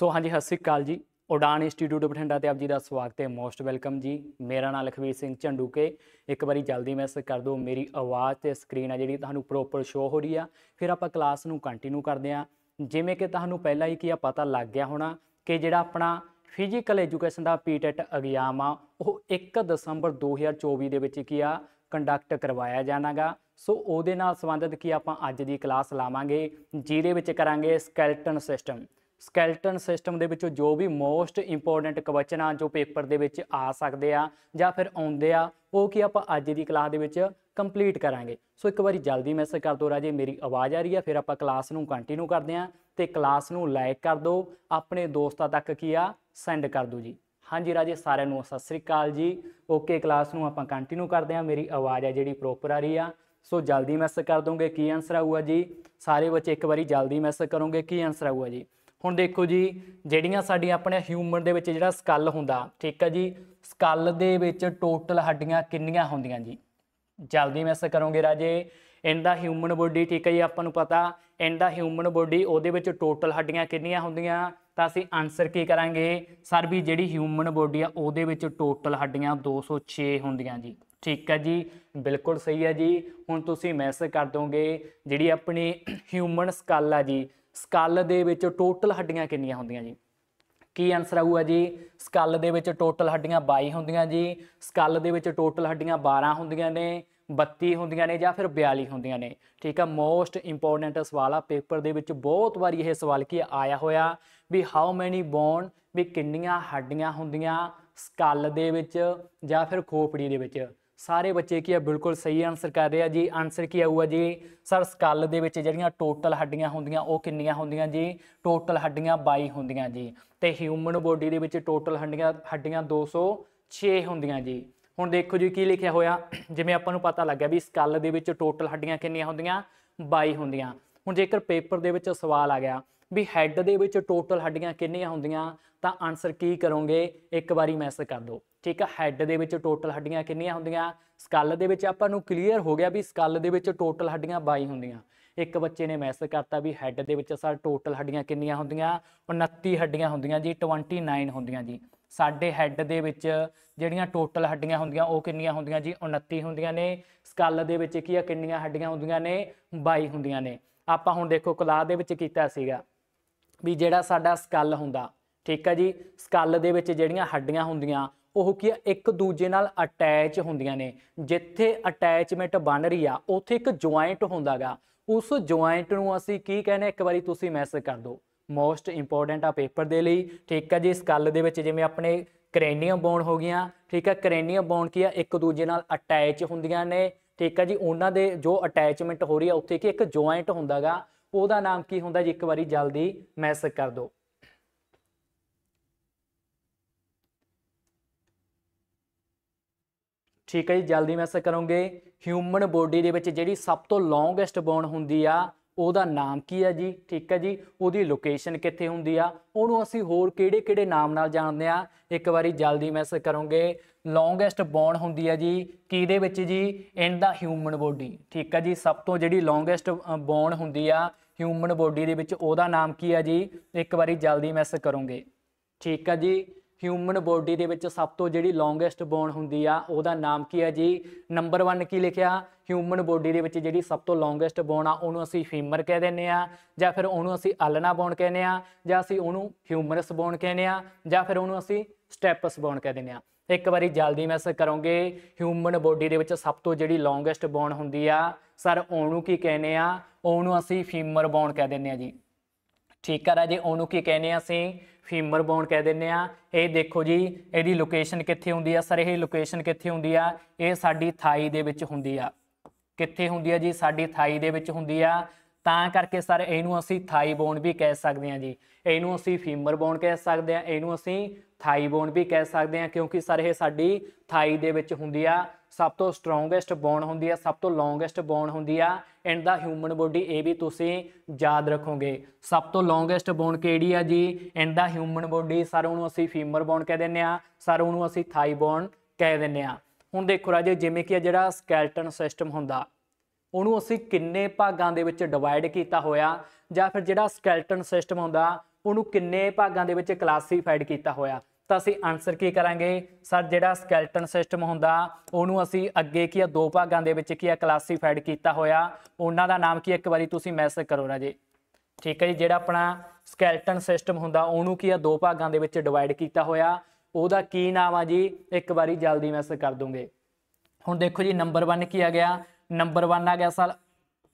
ਸੋ ਹਾਂਜੀ, ਸਤਿ ਸ੍ਰੀ ਅਕਾਲ ਜੀ। ਉਡਾਨ ਇੰਸਟੀਚਿਊਟ ਬਠਿੰਡਾ ਤੇ ਆਪ ਜੀ ਦਾ ਸਵਾਗਤ ਹੈ, ਮੋਸਟ ਵੈਲਕਮ ਜੀ। ਮੇਰਾ ਨਾਮ ਲਖਵੀਰ ਸਿੰਘ ਝੰਡੂਕੇ। ਇੱਕ ਵਾਰੀ ਜਲਦੀ ਮੈਸੇਜ ਕਰ ਦਿਓ ਮੇਰੀ ਆਵਾਜ਼ ਤੇ ਸਕਰੀਨ ਆ ਜਿਹੜੀ, ਤੁਹਾਨੂੰ ਪ੍ਰੋਪਰ ਸ਼ੋ ਹੋ ਰਹੀ ਆ। ਫਿਰ ਆਪਾਂ ਕਲਾਸ ਨੂੰ ਕੰਟੀਨਿਊ ਕਰਦੇ ਆ ਜਿਵੇਂ ਕਿ ਤੁਹਾਨੂੰ ਪਹਿਲਾਂ ਹੀ ਕੀ ਆ ਪਤਾ ਲੱਗ ਗਿਆ ਹੋਣਾ ਕਿ ਜਿਹੜਾ ਆਪਣਾ ਫਿਜ਼ੀਕਲ ਐਜੂਕੇਸ਼ਨ ਦਾ ਪੀਟੈਟ ਐਗਜ਼ਾਮ ਆ, ਉਹ 1 ਦਸੰਬਰ 2024 ਦੇ ਵਿੱਚ ਕੀ ਆ ਕੰਡਕਟ ਕਰਵਾਇਆ ਜਾਣਾਗਾ। ਸੋ ਉਹਦੇ ਨਾਲ ਸੰਬੰਧਿਤ ਕੀ ਆਪਾਂ ਅੱਜ ਦੀ ਕਲਾਸ ਲਾਵਾਂਗੇ, ਜਿਹਦੇ ਵਿੱਚ ਕਰਾਂਗੇ ਸਕੈਲਟਨ ਸਿਸਟਮ ਸਕੈਲਟਨ ਸਿਸਟਮ ਦੇ ਵਿੱਚੋਂ ਜੋ ਵੀ ਮੋਸਟ ਇੰਪੋਰਟੈਂਟ ਕੁਐਸਚਨ ਆ, ਜੋ ਪੇਪਰ ਦੇ ਵਿੱਚ ਆ ਸਕਦੇ ਆ ਜਾਂ ਫਿਰ ਆਉਂਦੇ ਆ, ਉਹ ਕੀ ਆਪਾਂ ਅੱਜ ਦੀ ਕਲਾਸ ਦੇ ਵਿੱਚ ਕੰਪਲੀਟ ਕਰਾਂਗੇ। ਸੋ ਇੱਕ ਵਾਰੀ ਜਲਦੀ ਮੈਸੇਜ ਕਰ ਦਿਓ ਰਾਜੇ, ਮੇਰੀ ਆਵਾਜ਼ ਆ ਰਹੀ ਆ, ਫਿਰ ਆਪਾਂ ਕਲਾਸ ਨੂੰ ਕੰਟੀਨਿਊ ਕਰਦੇ ਆ ਤੇ ਕਲਾਸ ਨੂੰ ਲਾਈਕ ਕਰ ਦਿਓ ਆਪਣੇ ਦੋਸਤਾਂ ਤੱਕ ਕੀ ਆ ਸੈਂਡ ਕਰ ਦਿਓ ਜੀ। ਹਾਂਜੀ ਰਾਜੇ, ਸਾਰਿਆਂ ਨੂੰ ਸਤਿ ਸ੍ਰੀ ਅਕਾਲ ਜੀ। ਓਕੇ ਕਲਾਸ ਨੂੰ ਆਪਾਂ ਕੰਟੀਨਿਊ ਕਰਦੇ ਆ, ਮੇਰੀ ਆਵਾਜ਼ ਆ ਜਿਹੜੀ ਪ੍ਰੋਪਰ ਆ ਰਹੀ ਆ। ਸੋ ਜਲਦੀ ਮੈਸੇਜ ਕਰ ਦੋਗੇ, ਕੀ ਆਨਸਰ ਆਊਗਾ ਜੀ? ਸਾਰੇ ਬੱਚੇ ਇੱਕ ਵਾਰੀ ਜਲਦੀ ਮੈਸੇਜ ਕਰੋਗੇ, ਕੀ ਆਨਸਰ ਆਊਗਾ ਜੀ? ਹੁਣ ਦੇਖੋ ਜੀ, ਜਿਹੜੀਆਂ ਸਾਡੀਆਂ ਆਪਣੇ ਹਿਊਮਨ ਦੇ ਵਿੱਚ ਜਿਹੜਾ ਸਕਲ ਹੁੰਦਾ, ਠੀਕ ਹੈ ਜੀ ਸਕਲ ਦੇ ਵਿੱਚ ਟੋਟਲ ਹੱਡੀਆਂ ਕਿੰਨੀਆਂ ਹੁੰਦੀਆਂ ਜੀ? ਜਲਦੀ ਮੈਸੇਜ ਕਰੋਗੇ ਰਾਜੇ, ਇਹਦਾ ਹਿਊਮਨ ਬੋਡੀ ਠੀਕ ਹੈ ਜੀ, ਆਪਾਂ ਨੂੰ ਪਤਾ, ਇਹਦਾ ਹਿਊਮਨ ਬੋਡੀ ਉਹਦੇ ਵਿੱਚ ਟੋਟਲ ਹੱਡੀਆਂ ਕਿੰਨੀਆਂ ਹੁੰਦੀਆਂ? ਤਾਂ ਅਸੀਂ ਆਨਸਰ ਕੀ ਕਰਾਂਗੇ? ਸਰ ਵੀ ਜਿਹੜੀ ਹਿਊਮਨ ਬੋਡੀ ਆ, ਉਹਦੇ ਵਿੱਚ ਟੋਟਲ ਹੱਡੀਆਂ 206 ਹੁੰਦੀਆਂ ਜੀ। ਠੀਕ ਹੈ ਜੀ, ਬਿਲਕੁਲ ਸਹੀ ਹੈ ਜੀ। ਹੁਣ ਤੁਸੀਂ ਮੈਸੇਜ ਕਰ ਦੋਗੇ, ਜਿਹੜੀ ਆਪਣੀ ਹਿਊਮਨ ਸਕਲ ਆ ਜੀ ਸਕਲ ਦੇ ਵਿੱਚ ਟੋਟਲ ਹੱਡੀਆਂ ਕਿੰਨੀਆਂ ਹੁੰਦੀਆਂ ਜੀ? ਕੀ ਆਨਸਰ ਆਊਗਾ ਜੀ? ਸਕਲ ਦੇ ਵਿੱਚ ਟੋਟਲ ਹੱਡੀਆਂ 22 ਹੁੰਦੀਆਂ ਜੀ। ਸਕਲ ਦੇ ਵਿੱਚ ਟੋਟਲ ਹੱਡੀਆਂ 12 ਹੁੰਦੀਆਂ ਨੇ 32 ਹੁੰਦੀਆਂ ਨੇ ਜਾਂ ਫਿਰ 42 ਹੁੰਦੀਆਂ ਨੇ। ਠੀਕ ਆ ਮੋਸਟ ਇੰਪੋਰਟੈਂਟ ਸਵਾਲ ਆ, ਪੇਪਰ ਦੇ ਵਿੱਚ ਬਹੁਤ ਵਾਰੀ ਇਹ ਸਵਾਲ ਕੀ ਆਇਆ ਹੋਇਆ ਵੀ ਹਾਊ ਮੈਨੀ ਬੋਨ ਵੀ ਕਿੰਨੀਆਂ ਹੱਡੀਆਂ ਹੁੰਦੀਆਂ ਸਕਲ ਦੇ ਵਿੱਚ ਜਾਂ ਫਿਰ ਖੋਪੜੀ ਦੇ ਵਿੱਚ? ਸਾਰੇ ਬੱਚੇ ਕੀ ਆ, ਬਿਲਕੁਲ ਸਹੀ ਆਨਸਰ ਕਰ ਰਹੇ ਆ ਜੀ। ਆਨਸਰ ਕੀ ਆਊਗਾ ਜੀ? ਸਰ ਸਕਲ ਦੇ ਵਿੱਚ ਜਿਹੜੀਆਂ ਟੋਟਲ ਹੱਡੀਆਂ ਹੁੰਦੀਆਂ, ਉਹ ਕਿੰਨੀਆਂ ਹੁੰਦੀਆਂ ਜੀ? ਟੋਟਲ ਹੱਡੀਆਂ 22 ਹੁੰਦੀਆਂ ਜੀ। ਤੇ ਹਿਊਮਨ ਬੋਡੀ ਦੇ ਵਿੱਚ ਟੋਟਲ ਹੱਡੀਆਂ ਹੱਡੀਆਂ 206 ਹੁੰਦੀਆਂ ਜੀ। ਹੁਣ ਦੇਖੋ ਜੀ ਕੀ ਲਿਖਿਆ ਹੋਇਆ। ਜਿਵੇਂ ਆਪਾਂ ਨੂੰ ਪਤਾ ਲੱਗਿਆ ਵੀ ਸਕਲ ਦੇ ਵਿੱਚ ਟੋਟਲ ਹੱਡੀਆਂ ਕਿੰਨੀਆਂ ਹੁੰਦੀਆਂ? 22 ਹੁੰਦੀਆਂ। ਹੁਣ ਜੇਕਰ ਪੇਪਰ ਦੇ ਵਿੱਚ ਸਵਾਲ ਆ ਗਿਆ ਵੀ ਹੈੱਡ ਦੇ ਵਿੱਚ ਟੋਟਲ ਹੱਡੀਆਂ ਕਿੰਨੀਆਂ ਹੁੰਦੀਆਂ, ਤਾਂ ਆਨਸਰ ਕੀ ਕਰੋਗੇ? ਇੱਕ ਵਾਰੀ ਮੈਸੇਜ ਕਰ ਦਿਓ। ਠੀਕ ਆ ਹੈੱਡ ਦੇ ਵਿੱਚ ਟੋਟਲ ਹੱਡੀਆਂ ਕਿੰਨੀਆਂ ਹੁੰਦੀਆਂ? ਸਕਲ ਦੇ ਵਿੱਚ ਆਪਾਂ ਨੂੰ ਕਲੀਅਰ ਹੋ ਗਿਆ ਵੀ ਸਕਲ ਦੇ ਵਿੱਚ ਟੋਟਲ ਹੱਡੀਆਂ 22 ਹੁੰਦੀਆਂ। ਇੱਕ ਬੱਚੇ ਨੇ ਮੈਸੇਜ ਕਰਤਾ ਵੀ ਹੈੱਡ ਦੇ ਵਿੱਚ ਸਰ ਟੋਟਲ ਹੱਡੀਆਂ ਕਿੰਨੀਆਂ ਹੁੰਦੀਆਂ? 29 ਹੱਡੀਆਂ ਹੁੰਦੀਆਂ ਜੀ 29 ਹੁੰਦੀਆਂ ਜੀ। ਸਾਡੇ ਹੈੱਡ ਦੇ ਵਿੱਚ ਜਿਹੜੀਆਂ ਟੋਟਲ ਹੱਡੀਆਂ ਹੁੰਦੀਆਂ, ਉਹ ਕਿੰਨੀਆਂ ਹੁੰਦੀਆਂ ਜੀ? 29 ਹੁੰਦੀਆਂ ਨੇ। ਸਕਲ ਦੇ ਵਿੱਚ ਕੀ ਆ, ਕਿੰਨੀਆਂ ਹੱਡੀਆਂ ਹੁੰਦੀਆਂ ਨੇ? 22 ਹੁੰਦੀਆਂ ਨੇ। ਆਪਾਂ ਹੁਣ ਦੇਖੋ ਕਲਾਸ ਦੇ ਵਿੱਚ ਕੀਤਾ ਸੀਗਾ ਵੀ ਜਿਹੜਾ ਸਾਡਾ ਸਕਲ ਹੁੰਦਾ, ਠੀਕ ਆ ਜੀ? ਸਕਲ ਦੇ ਵਿੱਚ ਜਿਹੜੀਆਂ ਹੱਡੀਆਂ ਹੁੰਦੀਆਂ ਉਹ ਕੀ ਆ, ਇੱਕ ਦੂਜੇ ਨਾਲ ਅਟੈਚ ਹੁੰਦੀਆਂ ਨੇ। ਜਿੱਥੇ ਅਟੈਚਮੈਂਟ ਬਣ ਰਹੀ ਆ, ਉੱਥੇ ਇੱਕ ਜੁਆਇੰਟ ਹੁੰਦਾਗਾ ਉਸ ਜੁਆਇੰਟ ਨੂੰ ਅਸੀਂ ਕੀ ਕਹਿੰਦੇ ਇੱਕ ਵਾਰੀ ਤੁਸੀਂ ਮੈਸੇਜ ਕਰ ਦਿਓ। ਮੋਸਟ ਇੰਪੋਰਟੈਂਟ ਆ ਪੇਪਰ ਦੇ ਲਈ। ਠੀਕ ਆ ਜੀ, ਇਸ ਗੱਲ ਦੇ ਵਿੱਚ ਜਿਵੇਂ ਆਪਣੇ ਕਰੇਨੀਅਮ ਬੋਨ ਹੋ ਗਈਆਂ, ਠੀਕ ਆ ਕਰੇਨੀਅਮ ਬੋਨ ਕੀ ਆ, ਇੱਕ ਦੂਜੇ ਨਾਲ ਅਟੈਚ ਹੁੰਦੀਆਂ ਨੇ। ਠੀਕ ਆ ਜੀ, ਉਹਨਾਂ ਦੇ ਜੋ ਅਟੈਚਮੈਂਟ ਹੋ ਰਹੀ ਆ, ਉੱਥੇ ਕੀ ਇੱਕ ਜੁਆਇੰਟ ਹੁੰਦਾਗਾ ਉਹਦਾ ਨਾਮ ਕੀ ਹੁੰਦਾ ਜੀ? ਇੱਕ ਵਾਰੀ ਜਲਦੀ ਮੈਸੇਜ ਕਰ ਦਿਓ। ਠੀਕ ਹੈ ਜੀ, ਜਲਦੀ ਮੈਸੇਜ ਕਰੋਗੇ। ਹਿਊਮਨ ਬੋਡੀ ਦੇ ਵਿੱਚ ਜਿਹੜੀ ਸਭ ਤੋਂ ਲੌਂਗੈਸਟ ਬੋਨ ਹੁੰਦੀ ਆ, ਉਹਦਾ ਨਾਮ ਕੀ ਹੈ ਜੀ? ਠੀਕ ਹੈ ਜੀ, ਉਹਦੀ ਲੋਕੇਸ਼ਨ ਕਿੱਥੇ ਹੁੰਦੀ ਆ? ਉਹਨੂੰ ਅਸੀਂ ਹੋਰ ਕਿਹੜੇ ਕਿਹੜੇ ਨਾਮ ਨਾਲ ਜਾਣਦੇ ਆ? ਇੱਕ ਵਾਰੀ ਜਲਦੀ ਮੈਸੇਜ ਕਰੋਗੇ। ਲੌਂਗੈਸਟ ਬੋਨ ਹੁੰਦੀ ਆ ਜੀ, ਕਿਹਦੇ ਵਿੱਚ ਜੀ? ਇਨ ਦਾ ਹਿਊਮਨ ਬੋਡੀ ਠੀਕ ਹੈ ਜੀ, ਸਭ ਤੋਂ ਜਿਹੜੀ ਲੌਂਗੈਸਟ ਬੋਨ ਹੁੰਦੀ ਆ ਹਿਊਮਨ ਬੋਡੀ ਦੇ ਵਿੱਚ ਉਹਦਾ ਨਾਮ ਕੀ ਆ ਜੀ? ਇੱਕ ਵਾਰੀ ਜਲਦੀ ਮੈਸੇਜ ਕਰੋਗੇ। ਠੀਕ ਹੈ ਜੀ ਹਿਊਮਨ ਬੋਡੀ ਦੇ ਵਿੱਚ ਸਭ ਤੋਂ ਜਿਹੜੀ ਲੌਂਗੈਸਟ ਬੋਨ ਹੁੰਦੀ ਆ, ਉਹਦਾ ਨਾਮ ਕੀ ਹੈ ਜੀ? ਨੰਬਰ 1 ਕੀ ਲਿਖਿਆ? ਹਿਊਮਨ ਬੋਡੀ ਦੇ ਵਿੱਚ ਜਿਹੜੀ ਸਭ ਤੋਂ ਲੌਂਗੈਸਟ ਬੋਨ ਆ, ਉਹਨੂੰ ਅਸੀਂ ਫੀਮਰ ਕਹਿ ਦਿੰਨੇ ਆ, ਜਾਂ ਫਿਰ ਉਹਨੂੰ ਅਸੀਂ ਅਲਨਾ ਬੋਨ ਕਹਿੰਦੇ ਆ, ਜਾਂ ਅਸੀਂ ਉਹਨੂੰ ਹਿਊਮਰਸ ਬੋਨ ਕਹਿੰਦੇ ਆ, ਜਾਂ ਫਿਰ ਉਹਨੂੰ ਅਸੀਂ ਸਟੈਪਸ ਬੋਨ ਕਹਿ ਦਿੰਨੇ ਆ। ਇੱਕ ਵਾਰੀ ਜਲਦੀ ਮੈਸੇਜ ਕਰੋਗੇ ਹਿਊਮਨ ਬੋਡੀ ਦੇ ਵਿੱਚ ਸਭ ਤੋਂ ਜਿਹੜੀ ਲੌਂਗੈਸਟ ਬੋਨ ਹੁੰਦੀ ਆ ਸਰ ਉਹਨੂੰ ਕੀ ਕਹਿੰਦੇ ਆ? ਉਹਨੂੰ ਅਸੀਂ ਫੀਮਰ ਬੋਨ ਕਹਿ ਦਿੰਨੇ ਆ ਜੀ। ਠੀਕ ਆ ਰਾਜੇ, ਉਹਨੂੰ ਕੀ ਕਹਿੰਦੇ ਆ ਅਸੀਂ? ਫੀਮਰ ਬੋਨ ਕਹਿ ਦਿੰਨੇ ਆ। ਇਹ ਦੇਖੋ ਜੀ, ਇਹਦੀ ਲੋਕੇਸ਼ਨ ਕਿੱਥੇ ਹੁੰਦੀ ਆ? ਸਰ, ਇਹ ਲੋਕੇਸ਼ਨ ਕਿੱਥੇ ਹੁੰਦੀ ਆ? ਇਹ ਸਾਡੀ ਥਾਈ ਦੇ ਵਿੱਚ ਹੁੰਦੀ ਆ। ਕਿੱਥੇ ਹੁੰਦੀ ਆ ਜੀ? ਸਾਡੀ ਥਾਈ ਦੇ ਵਿੱਚ ਹੁੰਦੀ ਆ। ਤਾਂ ਕਰਕੇ ਸਰ, ਇਹਨੂੰ ਅਸੀਂ ਥਾਈ ਬੋਨ ਵੀ ਕਹਿ ਸਕਦੇ ਹਾਂ ਜੀ। ਇਹਨੂੰ ਅਸੀਂ ਫੀਮਰ ਬੋਨ ਕਹਿ ਸਕਦੇ ਹਾਂ। ਇਹਨੂੰ ਅਸੀਂ ਥਾਈ ਬੋਨ ਵੀ ਕਹਿ ਸਕਦੇ ਹਾਂ, ਕਿਉਂਕਿ ਸਰ, ਇਹ ਸਾਡੀ ਥਾਈ ਦੇ ਵਿੱਚ ਹੁੰਦੀ ਆ, ਸਭ ਤੋਂ ਸਟਰੋਂਗੈਸਟ ਬੋਨ ਹੁੰਦੀ ਆ, ਸਭ ਤੋਂ ਲੌਂਗੈਸਟ ਬੋਨ ਹੁੰਦੀ ਆ ਇਨ ਦਾ ਹਿਊਮਨ ਬੋਡੀ ਇਹ ਵੀ ਤੁਸੀਂ ਯਾਦ ਰੱਖੋਗੇ। ਸਭ ਤੋਂ ਲੌਂਗੈਸਟ ਬੋਨ ਕਿਹੜੀ ਆ ਜੀ? In the human body sir, ਉਹਨੂੰ ਅਸੀਂ ਫੀਮਰ ਬੋਨ ਕਹਿ ਦਿੰਨੇ ਆ ਸਰ, ਉਹਨੂੰ ਅਸੀਂ ਥਾਈ ਬੋਨ ਕਹਿ ਦਿੰਨੇ ਆ ਹੁਣ ਦੇਖੋ ਰਾਜੇ, ਜਿਵੇਂ ਕਿ ਜਿਹੜਾ ਸਕੈਲਟਨ ਸਿਸਟਮ ਹੁੰਦਾ ਉਹਨੂੰ ਅਸੀਂ ਕਿੰਨੇ ਭਾਗਾਂ ਦੇ ਵਿੱਚ ਡਿਵਾਈਡ ਕੀਤਾ ਹੋਇਆ ਜਾਂ ਫਿਰ ਜਿਹੜਾ ਸਕੈਲਟਨ ਸਿਸਟਮ ਹੁੰਦਾ, ਉਹਨੂੰ ਕਿੰਨੇ ਭਾਗਾਂ ਦੇ ਵਿੱਚ ਕਲਾਸੀਫਾਈਡ ਕੀਤਾ ਹੋਇਆ? ਤਾਂ ਅਸੀਂ ਆਨਸਰ ਕੀ ਕਰਾਂਗੇ? ਸਰ, ਜਿਹੜਾ ਸਕੈਲਟਨ ਸਿਸਟਮ ਹੁੰਦਾ, ਉਹਨੂੰ ਅਸੀਂ ਅੱਗੇ ਕੀ ਆ, ਦੋ ਭਾਗਾਂ ਦੇ ਵਿੱਚ ਕੀ ਆ ਕਲਾਸੀਫਾਈਡ ਕੀਤਾ ਹੋਇਆ। ਉਹਨਾਂ ਦਾ ਨਾਮ ਕੀ ਇੱਕ ਵਾਰੀ ਤੁਸੀਂ ਮੈਸੇਜ ਕਰੋ ਰਾਜੇ। ਠੀਕ ਹੈ ਜੀ, ਜਿਹੜਾ ਆਪਣਾ ਸਕੈਲਟਨ ਸਿਸਟਮ ਹੁੰਦਾ, ਉਹਨੂੰ ਕੀ ਆ, ਦੋ ਭਾਗਾਂ ਦੇ ਵਿੱਚ ਡਿਵਾਈਡ ਕੀਤਾ ਹੋਇਆ। ਉਹਦਾ ਕੀ ਨਾਮ ਆ ਜੀ? ਇੱਕ ਵਾਰੀ ਜਲਦੀ ਮੈਸੇਜ ਕਰ ਦੂੰਗੇ। ਹੁਣ ਦੇਖੋ ਜੀ ਨੰਬਰ 1 ਕੀ ਆ ਗਿਆ? ਨੰਬਰ 1 ਆ ਗਿਆ ਸਰ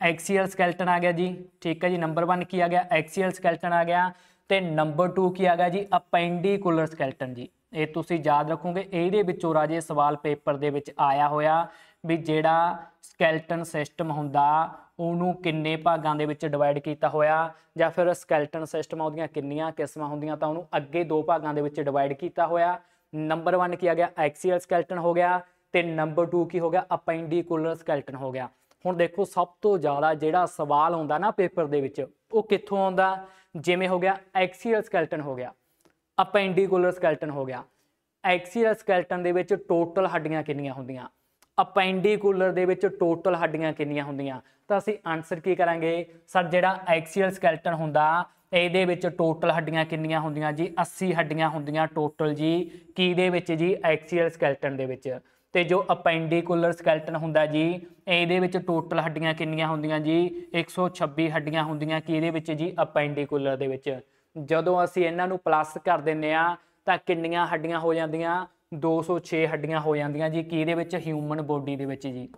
ਐਕਸੀਅਲ ਸਕੈਲਟਨ ਆ ਗਿਆ ਜੀ। ਠੀਕ ਹੈ ਜੀ ਨੰਬਰ 1 ਕੀ ਆ ਗਿਆ? ਐਕਸੀਅਲ ਸਕੈਲਟਨ ਆ ਗਿਆ। ਤੇ ਨੰਬਰ 2 ਕੀ ਆ ਗਿਆ ਜੀ? ਅਪੈਂਡੀਕੂਲਰ ਸਕੈਲਟਨ ਜੀ। ਇਹ ਤੁਸੀਂ ਯਾਦ ਰੱਖੋਗੇ, ਇਹਦੇ ਵਿੱਚੋਂ ਰਾਜੇ ਸਵਾਲ ਪੇਪਰ ਦੇ ਵਿੱਚ ਆਇਆ ਹੋਇਆ ਵੀ ਜਿਹੜਾ ਸਕੈਲਟਨ ਸਿਸਟਮ ਹੁੰਦਾ, ਉਹਨੂੰ ਕਿੰਨੇ ਭਾਗਾਂ ਦੇ ਵਿੱਚ ਡਿਵਾਈਡ ਕੀਤਾ ਹੋਇਆ? ਜਾਂ ਫਿਰ ਸਕੈਲਟਨ ਸਿਸਟਮ ਉਹਦੀਆਂ ਕਿੰਨੀਆਂ ਕਿਸਮਾਂ ਹੁੰਦੀਆਂ, ਤਾਂ ਉਹਨੂੰ ਅੱਗੇ ਦੋ ਭਾਗਾਂ ਦੇ ਵਿੱਚ ਡਿਵਾਈਡ ਕੀਤਾ ਹੋਇਆ। ਨੰਬਰ 1 ਕੀ ਆ ਗਿਆ? ਐਕਸੀਅਲ ਸਕੈਲਟਨ ਹੋ ਗਿਆ। ਤੇ ਨੰਬਰ 2 ਕੀ ਹੋ ਗਿਆ? ਅਪੈਂਡੀਕੂਲਰ ਸਕੈਲਟਨ ਹੋ ਗਿਆ। ਹੁਣ ਦੇਖੋ, ਸਭ ਤੋਂ ਜ਼ਿਆਦਾ ਜਿਹੜਾ ਸਵਾਲ ਆਉਂਦਾ ਨਾ ਪੇਪਰ ਦੇ ਵਿੱਚ, ਉਹ ਕਿੱਥੋਂ ਆਉਂਦਾ? ਜਿਵੇਂ ਹੋ ਗਿਆ ਐਕਸੀਅਲ ਸਕੈਲਟਨ ਹੋ ਗਿਆ ਅਪੈਂਡੀਕੂਲਰ ਸਕੈਲਟਨ ਹੋ ਗਿਆ। ਐਕਸੀਅਲ ਸਕੈਲਟਨ ਦੇ ਵਿੱਚ ਟੋਟਲ ਹੱਡੀਆਂ ਕਿੰਨੀਆਂ ਹੁੰਦੀਆਂ? ਅਪੈਂਡੀਕੂਲਰ ਦੇ ਵਿੱਚ ਟੋਟਲ ਹੱਡੀਆਂ ਕਿੰਨੀਆਂ ਹੁੰਦੀਆਂ? ਤਾਂ ਅਸੀਂ ਆਨਸਰ ਕੀ ਕਰਾਂਗੇ? ਸਰ, ਜਿਹੜਾ ਐਕਸੀਅਲ ਸਕੈਲਟਨ ਹੁੰਦਾ, ਇਹਦੇ ਵਿੱਚ ਟੋਟਲ ਹੱਡੀਆਂ ਕਿੰਨੀਆਂ ਹੁੰਦੀਆਂ ਜੀ? 80 ਹੱਡੀਆਂ ਹੁੰਦੀਆਂ ਟੋਟਲ ਜੀ। ਕੀ ਦੇ ਵਿੱਚ ਜੀ? ਐਕਸੀਅਲ ਸਕੈਲਟਨ ਦੇ ਵਿੱਚ। ਤੇ ਜੋ ਅਪੈਂਡੀਕੂਲਰ ਸਕੈਲਟਨ ਹੁੰਦਾ ਜੀ, ਇਹਦੇ ਵਿੱਚ ਟੋਟਲ ਹੱਡੀਆਂ ਕਿੰਨੀਆਂ ਹੁੰਦੀਆਂ ਜੀ? 126 ਹੱਡੀਆਂ ਹੁੰਦੀਆਂ ਕਿ ਇਹਦੇ ਵਿੱਚ ਜੀ ਅਪੈਂਡੀਕੂਲਰ ਦੇ ਵਿੱਚ। ਜਦੋਂ ਅਸੀਂ ਇਹਨਾਂ ਨੂੰ ਪਲੱਸ ਕਰ ਦਿੰਨੇ ਆ ਤਾਂ ਕਿੰਨੀਆਂ ਹੱਡੀਆਂ ਹੋ ਜਾਂਦੀਆਂ? 206 ਹੱਡੀਆਂ ਹੋ ਜਾਂਦੀਆਂ ਜੀ, ਕੀ ਦੇ ਵਿੱਚ ਹਿਊਮਨ ਬੋਡੀ ਦੇ ਵਿੱਚ ਜੀ।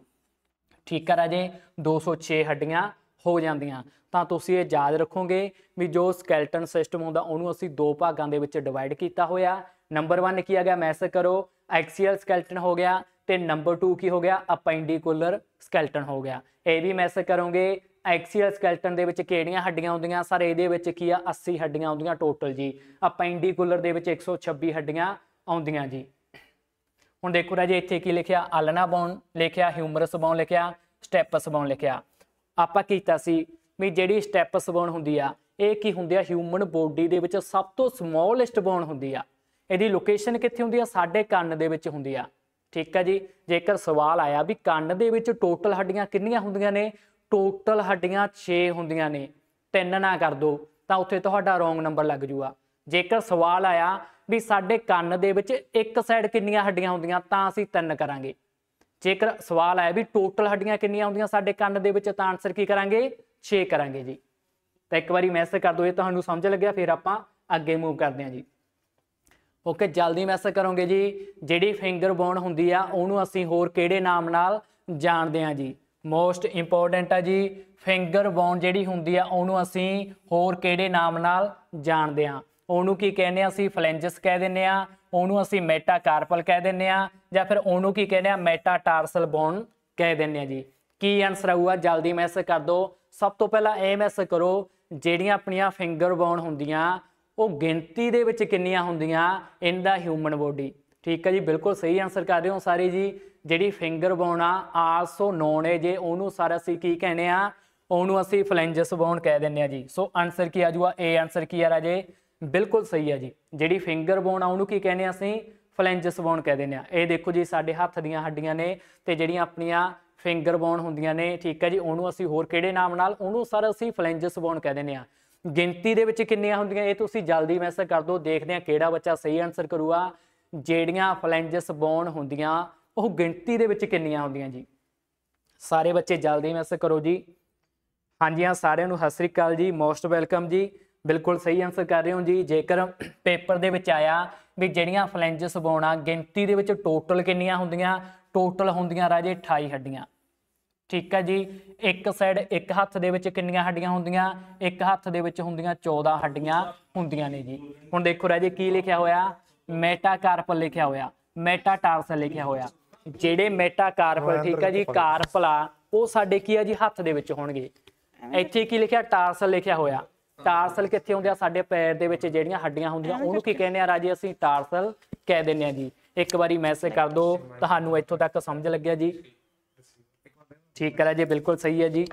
ਠੀਕ ਹੈ ਰਾਜੇ? 206 ਹੱਡੀਆਂ ਹੋ ਜਾਂਦੀਆਂ। ਤਾਂ ਤੁਸੀਂ ਇਹ ਯਾਦ ਰੱਖੋਗੇ ਵੀ ਜੋ ਸਕੈਲਟਨ ਸਿਸਟਮ ਹੁੰਦਾ, ਉਹਨੂੰ ਅਸੀਂ ਦੋ ਭਾਗਾਂ ਦੇ ਵਿੱਚ ਡਿਵਾਈਡ ਕੀਤਾ ਹੋਇਆ। ਨੰਬਰ 1 ਕੀ ਆ ਗਿਆ? ਮੈਸੇਜ ਕਰੋ। ਐਕਸੀਅਲ ਸਕੈਲਟਨ ਹੋ ਗਿਆ ਤੇ ਨੰਬਰ 2 ਕੀ ਹੋ ਗਿਆ? ਅਪੈਂਡੀਕੂਲਰ ਸਕੈਲਟਨ ਹੋ ਗਿਆ। ਇਹ ਵੀ ਮੈਸੇਜ ਕਰੋਗੇ, ਐਕਸੀਅਲ ਸਕੈਲਟਨ ਦੇ ਵਿੱਚ ਕਿਹੜੀਆਂ ਹੱਡੀਆਂ ਹੁੰਦੀਆਂ ਸਰ, ਇਹਦੇ ਵਿੱਚ ਕੀ ਆ? 80 ਹੱਡੀਆਂ ਆਉਂਦੀਆਂ ਟੋਟਲ ਜੀ। ਅਪੈਂਡੀਕੂਲਰ ਦੇ ਵਿੱਚ 126 ਹੱਡੀਆਂ ਆਉਂਦੀਆਂ ਜੀ। ਹੁਣ ਦੇਖੋ ਰਾਜੇ, ਇੱਥੇ ਕੀ ਲਿਖਿਆ? ਆਲਨਾ ਬੋਨ ਲਿਖਿਆ ਹਿਊਮਰਸ ਬੋਨ ਲਿਖਿਆ ਸਟੈਪਸ ਬੋਨ ਲਿਖਿਆ। ਆਪਾਂ ਕੀਤਾ ਸੀ ਵੀ ਜਿਹੜੀ ਸਟੈਪਸ ਬੋਨ ਹੁੰਦੀ ਆ, ਇਹ ਕੀ ਹੁੰਦੀ ਆ? ਹਿਊਮਨ ਬੋਡੀ ਦੇ ਵਿੱਚ ਸਭ ਤੋਂ ਸਮੋਲੈਸਟ ਬੋਨ ਹੁੰਦੀ ਆ। ਇਹਦੀ ਲੋਕੇਸ਼ਨ ਕਿੱਥੇ ਹੁੰਦੀ ਆ? ਸਾਡੇ ਕੰਨ ਦੇ ਵਿੱਚ ਹੁੰਦੀ ਆ। ਠੀਕ ਆ ਜੀ? ਜੇਕਰ ਸਵਾਲ ਆਇਆ ਵੀ ਕੰਨ ਦੇ ਵਿੱਚ ਟੋਟਲ ਹੱਡੀਆਂ ਕਿੰਨੀਆਂ ਹੁੰਦੀਆਂ ਨੇ? ਟੋਟਲ ਹੱਡੀਆਂ 6 ਹੁੰਦੀਆਂ ਨੇ। ਤਿੰਨ ਨਾ ਕਰ ਦੋ, ਤਾਂ ਉੱਥੇ ਤੁਹਾਡਾ ਰੋਂਗ ਨੰਬਰ ਲੱਗ ਜੂਗਾ। ਜੇਕਰ ਸਵਾਲ ਆਇਆ ਵੀ ਸਾਡੇ ਕੰਨ ਦੇ ਵਿੱਚ ਇੱਕ ਸਾਈਡ ਕਿੰਨੀਆਂ ਹੱਡੀਆਂ ਹੁੰਦੀਆਂ, ਤਾਂ ਅਸੀਂ ਤਿੰਨ ਕਰਾਂਗੇ। ਜੇਕਰ ਸਵਾਲ ਆਇਆ ਵੀ ਟੋਟਲ ਹੱਡੀਆਂ ਕਿੰਨੀਆਂ ਹੁੰਦੀਆਂ ਸਾਡੇ ਕੰਨ ਦੇ ਵਿੱਚ, ਤਾਂ ਆਨਸਰ ਕੀ ਕਰਾਂਗੇ? 6 ਕਰਾਂਗੇ ਜੀ। ਤਾਂ ਇੱਕ ਵਾਰੀ ਮੈਸੇਜ ਕਰ ਦਿਓ, ਇਹ ਤੁਹਾਨੂੰ ਸਮਝ ਲੱਗਿਆ, ਫਿਰ ਆਪਾਂ ਅੱਗੇ ਮੂਵ ਕਰਦੇ ਹਾਂ ਜੀ। ਓਕੇ, ਜਲਦੀ ਮੈਸੇਜ ਕਰੋਗੇ ਜੀ। ਜਿਹੜੀ ਫਿੰਗਰ ਬੋਨ ਹੁੰਦੀ ਆ, ਉਹਨੂੰ ਅਸੀਂ ਹੋਰ ਕਿਹੜੇ ਨਾਮ ਨਾਲ ਜਾਣਦੇ ਹਾਂ ਜੀ? ਮੋਸਟ ਇੰਪੋਰਟੈਂਟ ਆ ਜੀ ਫਿੰਗਰ ਬੋਨ ਜਿਹੜੀ ਹੁੰਦੀ ਆ, ਉਹਨੂੰ ਅਸੀਂ ਹੋਰ ਕਿਹੜੇ ਨਾਮ ਨਾਲ ਜਾਣਦੇ ਹਾਂ ਉਹਨੂੰ ਕੀ ਕਹਿੰਦੇ ਆ ਅਸੀਂ? ਫਲੈਂਜਸ ਕਹਿ ਦਿੰਦੇ ਆ। ਉਹਨੂੰ ਅਸੀਂ ਮੈਟਾਕਾਰਪਲ ਕਹਿ ਦਿੰਦੇ ਆ, ਜਾਂ ਫਿਰ ਉਹਨੂੰ ਕੀ ਕਹਿੰਦੇ ਆ? ਮੈਟਾਟਾਰਸਲ ਬੋਨ ਕਹਿ ਦਿੰਦੇ ਆ ਜੀ। ਕੀ ਆਨਸਰ ਆਊਗਾ? ਜਲਦੀ ਮੈਸੇਜ ਕਰ ਦਿਓ। ਸਭ ਤੋਂ ਪਹਿਲਾਂ ਇਹ ਮੈਸੇਜ ਕਰੋ, ਜਿਹੜੀਆਂ ਆਪਣੀਆਂ ਫਿੰਗਰ ਬੋਨ ਹੁੰਦੀਆਂ ਉਹ ਗਿਣਤੀ ਦੇ ਵਿੱਚ ਕਿੰਨੀਆਂ ਹੁੰਦੀਆਂ ਇਨ ਦਾ ਹਿਊਮਨ ਬੋਡੀ ਠੀਕ ਹੈ ਜੀ, ਬਿਲਕੁਲ ਸਹੀ ਆਨਸਰ ਕਰ ਰਹੇ ਹੋ ਸਾਰੇ ਜੀ। ਜਿਹੜੀ ਫਿੰਗਰ ਬੋਨ ਆ, ਆਲਸੋ ਨੋਨ ਹੈ ਜੇ, ਉਹਨੂੰ ਸਾਰਾ ਅਸੀਂ ਕੀ ਕਹਿੰਦੇ ਆ? ਉਹਨੂੰ ਅਸੀਂ ਫਲੈਂਜਸ ਬੋਨ ਕਹਿ ਦਿੰਦੇ ਆ ਜੀ। ਸੋ ਆਨਸਰ ਕੀ ਆ ਜੂਗਾ ਏ ਆਨਸਰ ਕੀ ਆ ਰਾਜੇ? ਬਿਲਕੁਲ ਸਹੀ ਆ ਜੀ। ਜਿਹੜੀ ਫਿੰਗਰ ਬੋਨ ਆ, ਉਹਨੂੰ ਕੀ ਕਹਿੰਦੇ ਆ ਅਸੀਂ? ਫਲੈਂਜਸ ਬੋਨ ਕਹਿ ਦਿੰਦੇ ਆ। ਇਹ ਦੇਖੋ ਜੀ, ਸਾਡੇ ਹੱਥ ਦੀਆਂ ਹੱਡੀਆਂ ਨੇ ਤੇ ਜਿਹੜੀਆਂ ਆਪਣੀਆਂ ਫਿੰਗਰ ਬੋਨ ਹੁੰਦੀਆਂ ਨੇ, ਠੀਕ ਹੈ ਜੀ, ਉਹਨੂੰ ਅਸੀਂ ਹੋਰ ਕਿਹੜੇ ਨਾਮ ਨਾਲ? ਉਹਨੂੰ ਸਰ ਅਸੀਂ ਫਲੈਂਜਸ ਬੋਨ ਕਹਿ ਦਿੰਦੇ ਆ। ਗਿਣਤੀ ਦੇ ਵਿੱਚ ਕਿੰਨੀਆਂ ਹੁੰਦੀਆਂ? ਇਹ ਤੁਸੀਂ ਜਲਦੀ ਮੈਸੇਜ ਕਰ ਦਿਓ, ਦੇਖਦੇ ਹਾਂ ਕਿਹੜਾ ਬੱਚਾ ਸਹੀ ਆਨਸਰ ਕਰੂਗਾ। ਜਿਹੜੀਆਂ ਫਲੈਂਜਸ ਬੋਨ ਹੁੰਦੀਆਂ, ਉਹ ਗਿਣਤੀ ਦੇ ਵਿੱਚ ਕਿੰਨੀਆਂ ਹੁੰਦੀਆਂ ਜੀ? ਸਾਰੇ ਬੱਚੇ ਜਲਦੀ ਮੈਸੇਜ ਕਰੋ ਜੀ। ਹਾਂਜੀ ਹਾਂ, ਸਾਰਿਆਂ ਨੂੰ ਸਤਿ ਸ੍ਰੀ ਅਕਾਲ ਜੀ। ਮੋਸਟ ਵੈਲਕਮ ਜੀ। ਬਿਲਕੁਲ ਸਹੀ ਆਨਸਰ ਕਰ ਰਹੇ ਹੋ ਜੀ। ਜੇਕਰ ਪੇਪਰ ਦੇ ਵਿੱਚ ਆਇਆ ਵੀ ਜਿਹੜੀਆਂ ਫਲੈਂਜਸ ਬੋਨਾ ਗਿਣਤੀ ਦੇ ਵਿੱਚ ਟੋਟਲ ਕਿੰਨੀਆਂ ਹੁੰਦੀਆਂ? ਟੋਟਲ ਹੁੰਦੀਆਂ ਰਾਜੇ 28 ਹੱਡੀਆਂ। ਠੀਕ ਹੈ ਜੀ। ਇੱਕ ਸਾਈਡ ਇੱਕ ਹੱਥ ਦੇ ਵਿੱਚ ਕਿੰਨੀਆਂ ਹੱਡੀਆਂ ਹੁੰਦੀਆਂ? ਇੱਕ ਹੱਥ ਦੇ ਵਿੱਚ ਹੁੰਦੀਆਂ 14 ਹੱਡੀਆਂ ਹੁੰਦੀਆਂ ਨੇ ਜੀ। ਹੁਣ ਦੇਖੋ ਰਾਜੇ ਕੀ ਲਿਖਿਆ ਹੋਇਆ? ਮੈਟਾਕਾਰਪਲ ਲਿਖਿਆ ਹੋਇਆ। ਮੈਟਾਟਾਰਸਲ ਲਿਖਿਆ ਹੋਇਆ। ਜਿਹੜੇ ਮੈਟਾਕਾਰਪਲ ਠੀਕ ਹੈ ਜੀ ਕਾਰਪਲ ਆ ਉਹ ਸਾਡੇ ਕੀ ਆ ਜੀ? ਹੱਥ ਦੇ ਵਿੱਚ ਹੋਣਗੇ। ਇੱਥੇ ਕੀ ਲਿਖਿਆ? ਟਾਰਸਲ ਲਿਖਿਆ ਹੋਇਆ। ਟਾਰਸਲ ਕਿੱਥੇ ਹੁੰਦੇ ਆ? ਸਾਡੇ ਪੈਰ ਦੇ ਵਿੱਚ ਜਿਹੜੀਆਂ ਹੱਡੀਆਂ ਹੁੰਦੀਆਂ ਉਹਨੂੰ ਕੀ ਕਹਿੰਦੇ ਆ ਰਾਜੇ ਅਸੀਂ? ਟਾਰਸਲ ਕਹਿ ਦਿੰਦੇ ਆ ਜੀ। ਇੱਕ ਵਾਰੀ ਮੈਸੇਜ ਕਰ ਦਿਓ ਤੁਹਾਨੂੰ ਇੱਥੋਂ ਤੱਕ ਸਮਝ ਲੱਗਿਆ ਜੀ। ਠੀਕ ਹੈ ਜੀ, ਬਿਲਕੁਲ ਸਹੀ ਹੈ ਜੀ।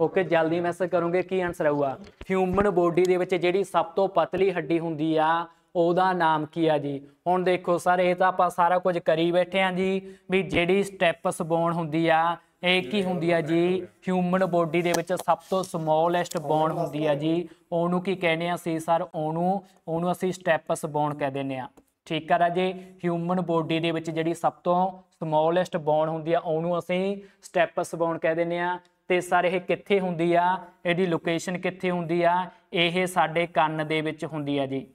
ਓਕੇ ਜਲਦੀ ਮੈਸੇਜ ਕਰੋਗੇ, ਕੀ ਆਨਸਰ ਆਊਗਾ? ਹਿਊਮਨ ਬੋਡੀ ਦੇ ਵਿੱਚ ਜਿਹੜੀ ਸਭ ਤੋਂ ਪਤਲੀ ਹੱਡੀ ਹੁੰਦੀ ਆ, ਉਹਦਾ ਨਾਮ ਕੀ ਆ ਜੀ? ਹੁਣ ਦੇਖੋ ਸਰ, ਇਹ ਤਾਂ ਆਪਾਂ ਸਾਰਾ ਕੁਝ ਕਰੀ ਬੈਠੇ ਆ ਜੀ, ਵੀ ਜਿਹੜੀ ਸਟੈਪਸ ਬੋਨ ਹੁੰਦੀ ਆ, ਇਹ ਕੀ ਹੁੰਦੀ ਆ ਜੀ? ਹਿਊਮਨ ਬੋਡੀ ਦੇ ਵਿੱਚ ਸਭ ਤੋਂ ਸਮੋਲੈਸਟ ਬੋਨ ਹੁੰਦੀ ਆ ਜੀ। ਉਹਨੂੰ ਕੀ ਕਹਿੰਦੇ ਆ ਸੀ ਸਰ? ਉਹਨੂੰ ਉਹਨੂੰ ਅਸੀਂ ਸਟੈਪਸ ਬੋਨ ਕਹਿ ਦਿੰਦੇ ਆ। ਠੀਕ ਆ ਰਾਜੇ ਹਿਊਮਨ ਬੋਡੀ ਦੇ ਵਿੱਚ ਜਿਹੜੀ ਸਭ ਤੋਂ ਸਮੋਲੈਸਟ ਬੋਨ ਹੁੰਦੀ ਆ, ਉਹਨੂੰ ਅਸੀਂ ਸਟੈਪਸ ਬੋਨ ਕਹਿ ਦਿੰਦੇ ਆ। ਤੇ ਸਰ ਇਹ ਕਿੱਥੇ ਹੁੰਦੀ ਆ? ਇਹਦੀ ਲੋਕੇਸ਼ਨ ਕਿੱਥੇ ਹੁੰਦੀ ਆ? ਇਹ ਸਾਡੇ ਕੰਨ ਦੇ ਵਿੱਚ ਹੁੰਦੀ ਆ ਜੀ।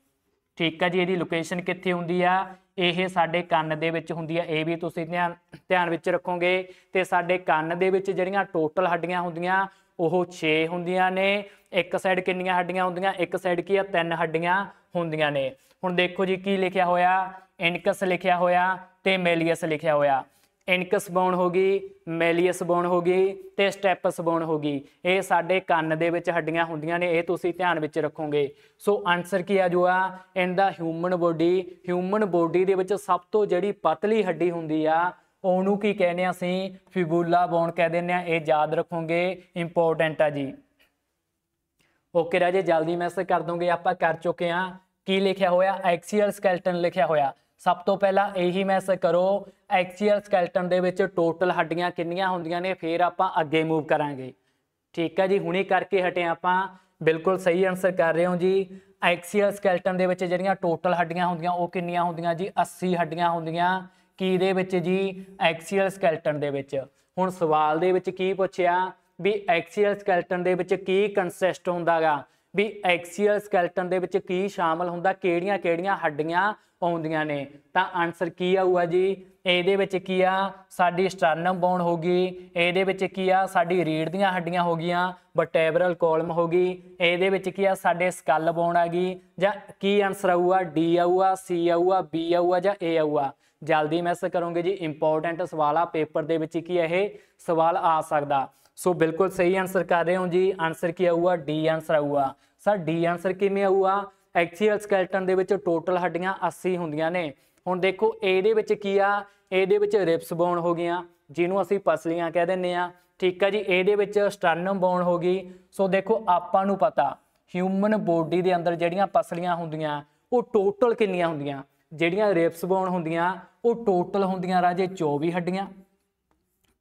ਠੀਕ ਆ ਜੀ, ਇਹਦੀ ਲੋਕੇਸ਼ਨ ਕਿੱਥੇ ਹੁੰਦੀ ਆ? ਇਹ ਸਾਡੇ ਕੰਨ ਦੇ ਵਿੱਚ ਹੁੰਦੀ ਆ। ਇਹ ਵੀ ਤੁਸੀਂ ਧਿਆਨ ਧਿਆਨ ਵਿੱਚ ਰੱਖੋਗੇ। ਤੇ ਸਾਡੇ ਕੰਨ ਦੇ ਵਿੱਚ ਜਿਹੜੀਆਂ ਟੋਟਲ ਹੱਡੀਆਂ ਹੁੰਦੀਆਂ, ਉਹ 6 ਹੁੰਦੀਆਂ ਨੇ। ਇੱਕ ਸਾਈਡ ਕਿੰਨੀਆਂ ਹੱਡੀਆਂ ਹੁੰਦੀਆਂ? ਇੱਕ ਸਾਈਡ ਕੀ ਆ? ਤਿੰਨ ਹੱਡੀਆਂ। ਹੁੰਦੀਆਂ ਨੇ। ਹੁਣ ਦੇਖੋ ਜੀ ਕੀ ਲਿਖਿਆ ਹੋਇਆ? ਇਨਕਸ ਲਿਖਿਆ ਹੋਇਆ ਤੇ ਮੈਲੀਅਸ ਲਿਖਿਆ ਹੋਇਆ। ਇਨਕਸ ਬੋਨ ਹੋ ਗਈ, ਮੈਲੀਅਸ ਬੋਨ ਹੋ ਗਈ ਤੇ ਸਟੈਪਸ ਬੋਨ ਹੋ ਗਈ। ਇਹ ਸਾਡੇ ਕੰਨ ਦੇ ਵਿੱਚ ਹੱਡੀਆਂ ਹੁੰਦੀਆਂ ਨੇ, ਇਹ ਤੁਸੀਂ ਧਿਆਨ ਵਿੱਚ ਰੱਖੋਗੇ। ਸੋ ਆਨਸਰ ਕੀ ਆ ਜੋ ਆ in the human body human body ਦੇ ਵਿੱਚ ਸਭ ਤੋਂ ਜਿਹੜੀ ਪਤਲੀ ਹੱਡੀ ਹੁੰਦੀ ਆ, ਉਹਨੂੰ ਕੀ ਕਹਿੰਦੇ ਆ ਅਸੀਂ? ਫਿਬੂਲਾ ਬੋਨ ਕਹਿ ਦਿੰਦੇ ਆ। ਇਹ ਯਾਦ ਰੱਖੋਗੇ, ਇੰਪੋਰਟੈਂਟ ਆ ਜੀ। ਓਕੇ ਰਾਜੇ, ਜਲਦੀ ਮੈਸੇਜ ਕਰ ਦੋਗੇ, ਆਪਾਂ ਕਰ ਚੁੱਕੇ ਆ। ਕੀ ਲਿਖਿਆ ਹੋਇਆ? ਐਕਸੀਅਲ ਸਕੈਲਟਨ ਲਿਖਿਆ ਹੋਇਆ। ਸਭ ਤੋਂ ਪਹਿਲਾਂ ਇਹੀ ਮੈਸ ਕਰੋ ਐਕਸੀਅਲ ਸਕੈਲਟਨ ਦੇ ਵਿੱਚ ਟੋਟਲ ਹੱਡੀਆਂ ਕਿੰਨੀਆਂ ਹੁੰਦੀਆਂ ਨੇ, ਫਿਰ ਆਪਾਂ ਅੱਗੇ ਮੂਵ ਕਰਾਂਗੇ। ਠੀਕ ਹੈ ਜੀ, ਹੁਣੇ ਕਰਕੇ ਹਟੇ ਆਪਾਂ। ਬਿਲਕੁਲ ਸਹੀ ਆਨਸਰ ਕਰ ਰਹੇ ਹੋ ਜੀ। ਐਕਸੀਅਲ ਸਕੈਲਟਨ ਦੇ ਵਿੱਚ ਜਿਹੜੀਆਂ ਟੋਟਲ ਹੱਡੀਆਂ ਹੁੰਦੀਆਂ, ਉਹ ਕਿੰਨੀਆਂ ਹੁੰਦੀਆਂ ਜੀ? 80 ਹੱਡੀਆਂ ਹੁੰਦੀਆਂ। ਕੀ ਦੇ ਵਿੱਚ ਜੀ? ਐਕਸੀਅਲ ਸਕੈਲਟਨ ਦੇ ਵਿੱਚ। ਹੁਣ ਸਵਾਲ ਦੇ ਵਿੱਚ ਕੀ ਪੁੱਛਿਆ? ਵੀ ਐਕਸੀਅਲ ਸਕੈਲਟਨ ਦੇ ਵਿੱਚ ਕੀ ਕੰਸਿਸਟ ਹੁੰਦਾਗਾ? ਵੀ ਐਕਸੀਅਲ ਸਕੈਲਟਨ ਦੇ ਵਿੱਚ ਕੀ ਸ਼ਾਮਲ ਹੁੰਦਾ, ਕਿਹੜੀਆਂ ਕਿਹੜੀਆਂ ਹੱਡੀਆਂ ਆਉਂਦੀਆਂ ਨੇ? ਤਾਂ ਆਨਸਰ ਕੀ ਆਊਗਾ ਜੀ? ਇਹਦੇ ਵਿੱਚ ਕੀ ਆ? ਸਾਡੀ ਸਟਰਨਮ ਬੋਨ ਹੋ ਗਈ। ਇਹਦੇ ਵਿੱਚ ਕੀ ਆ? ਸਾਡੀ ਰੀੜ ਦੀਆਂ ਹੱਡੀਆਂ ਹੋ ਗਈਆਂ। ਵਰਟੈਬਰਲ ਕੋਲਮ ਹੋ ਗਈ। ਇਹਦੇ ਵਿੱਚ ਕੀ ਆ? ਸਾਡੇ ਸਕਲ ਬੋਨ ਆ ਗਈ। ਜਾਂ ਕੀ ਆਨਸਰ ਆਊਗਾ? ਡੀ ਆਊਗਾ ਸੀ ਆਊਗਾ ਬੀ ਆਊਗਾ ਜਾਂ ਏ ਆਊਗਾ? ਜਲਦੀ ਮੈਸੇਜ ਕਰੋਗੇ ਜੀ। ਇੰਪੋਰਟੈਂਟ ਸਵਾਲ ਆ ਪੇਪਰ ਦੇ ਵਿੱਚ ਕੀ ਇਹ? ਸਵਾਲ ਆ ਸਕਦਾ। ਸੋ ਬਿਲਕੁਲ ਸਹੀ ਆਨਸਰ ਕਰ ਰਹੇ ਹੋ ਜੀ ਆਨਸਰ ਕੀ ਆਊਗਾ ਡੀ ਆਨਸਰ ਆਊਗਾ ਸਰ ਡੀ ਆਨਸਰ ਕਿਵੇਂ ਆਊਗਾ ਐਕਸੀਅਲ ਸਕੈਲਟਨ ਦੇ ਵਿੱਚ ਟੋਟਲ ਹੱਡੀਆਂ 80 ਹੁੰਦੀਆਂ ਨੇ ਹੁਣ ਦੇਖੋ ਇਹਦੇ ਵਿੱਚ ਕੀ ਆ ਇਹਦੇ ਵਿੱਚ ਰਿਪਸ ਬੋਨ ਹੋ ਗਈਆਂ ਜਿਹਨੂੰ ਅਸੀਂ ਪਸਲੀਆਂ ਕਹਿ ਦਿੰਨੇ ਆ ਠੀਕ ਆ ਜੀ ਇਹਦੇ ਵਿੱਚ ਸਟਰਨਮ ਬੋਨ ਹੋ ਗਈ ਸੋ ਦੇਖੋ ਆਪਾਂ ਨੂੰ ਪਤਾ ਹਿਊਮਨ ਬੋਡੀ ਦੇ ਅੰਦਰ ਜਿਹੜੀਆਂ ਪਸਲੀਆਂ ਹੁੰਦੀਆਂ ਉਹ ਟੋਟਲ ਕਿੰਨੀਆਂ ਹੁੰਦੀਆਂ ਜਿਹੜੀਆਂ ਰਿਪਸ ਬੋਨ ਹੁੰਦੀਆਂ ਉਹ ਟੋਟਲ ਹੁੰਦੀਆਂ ਰਾਜੇ 24 ਹੱਡੀਆਂ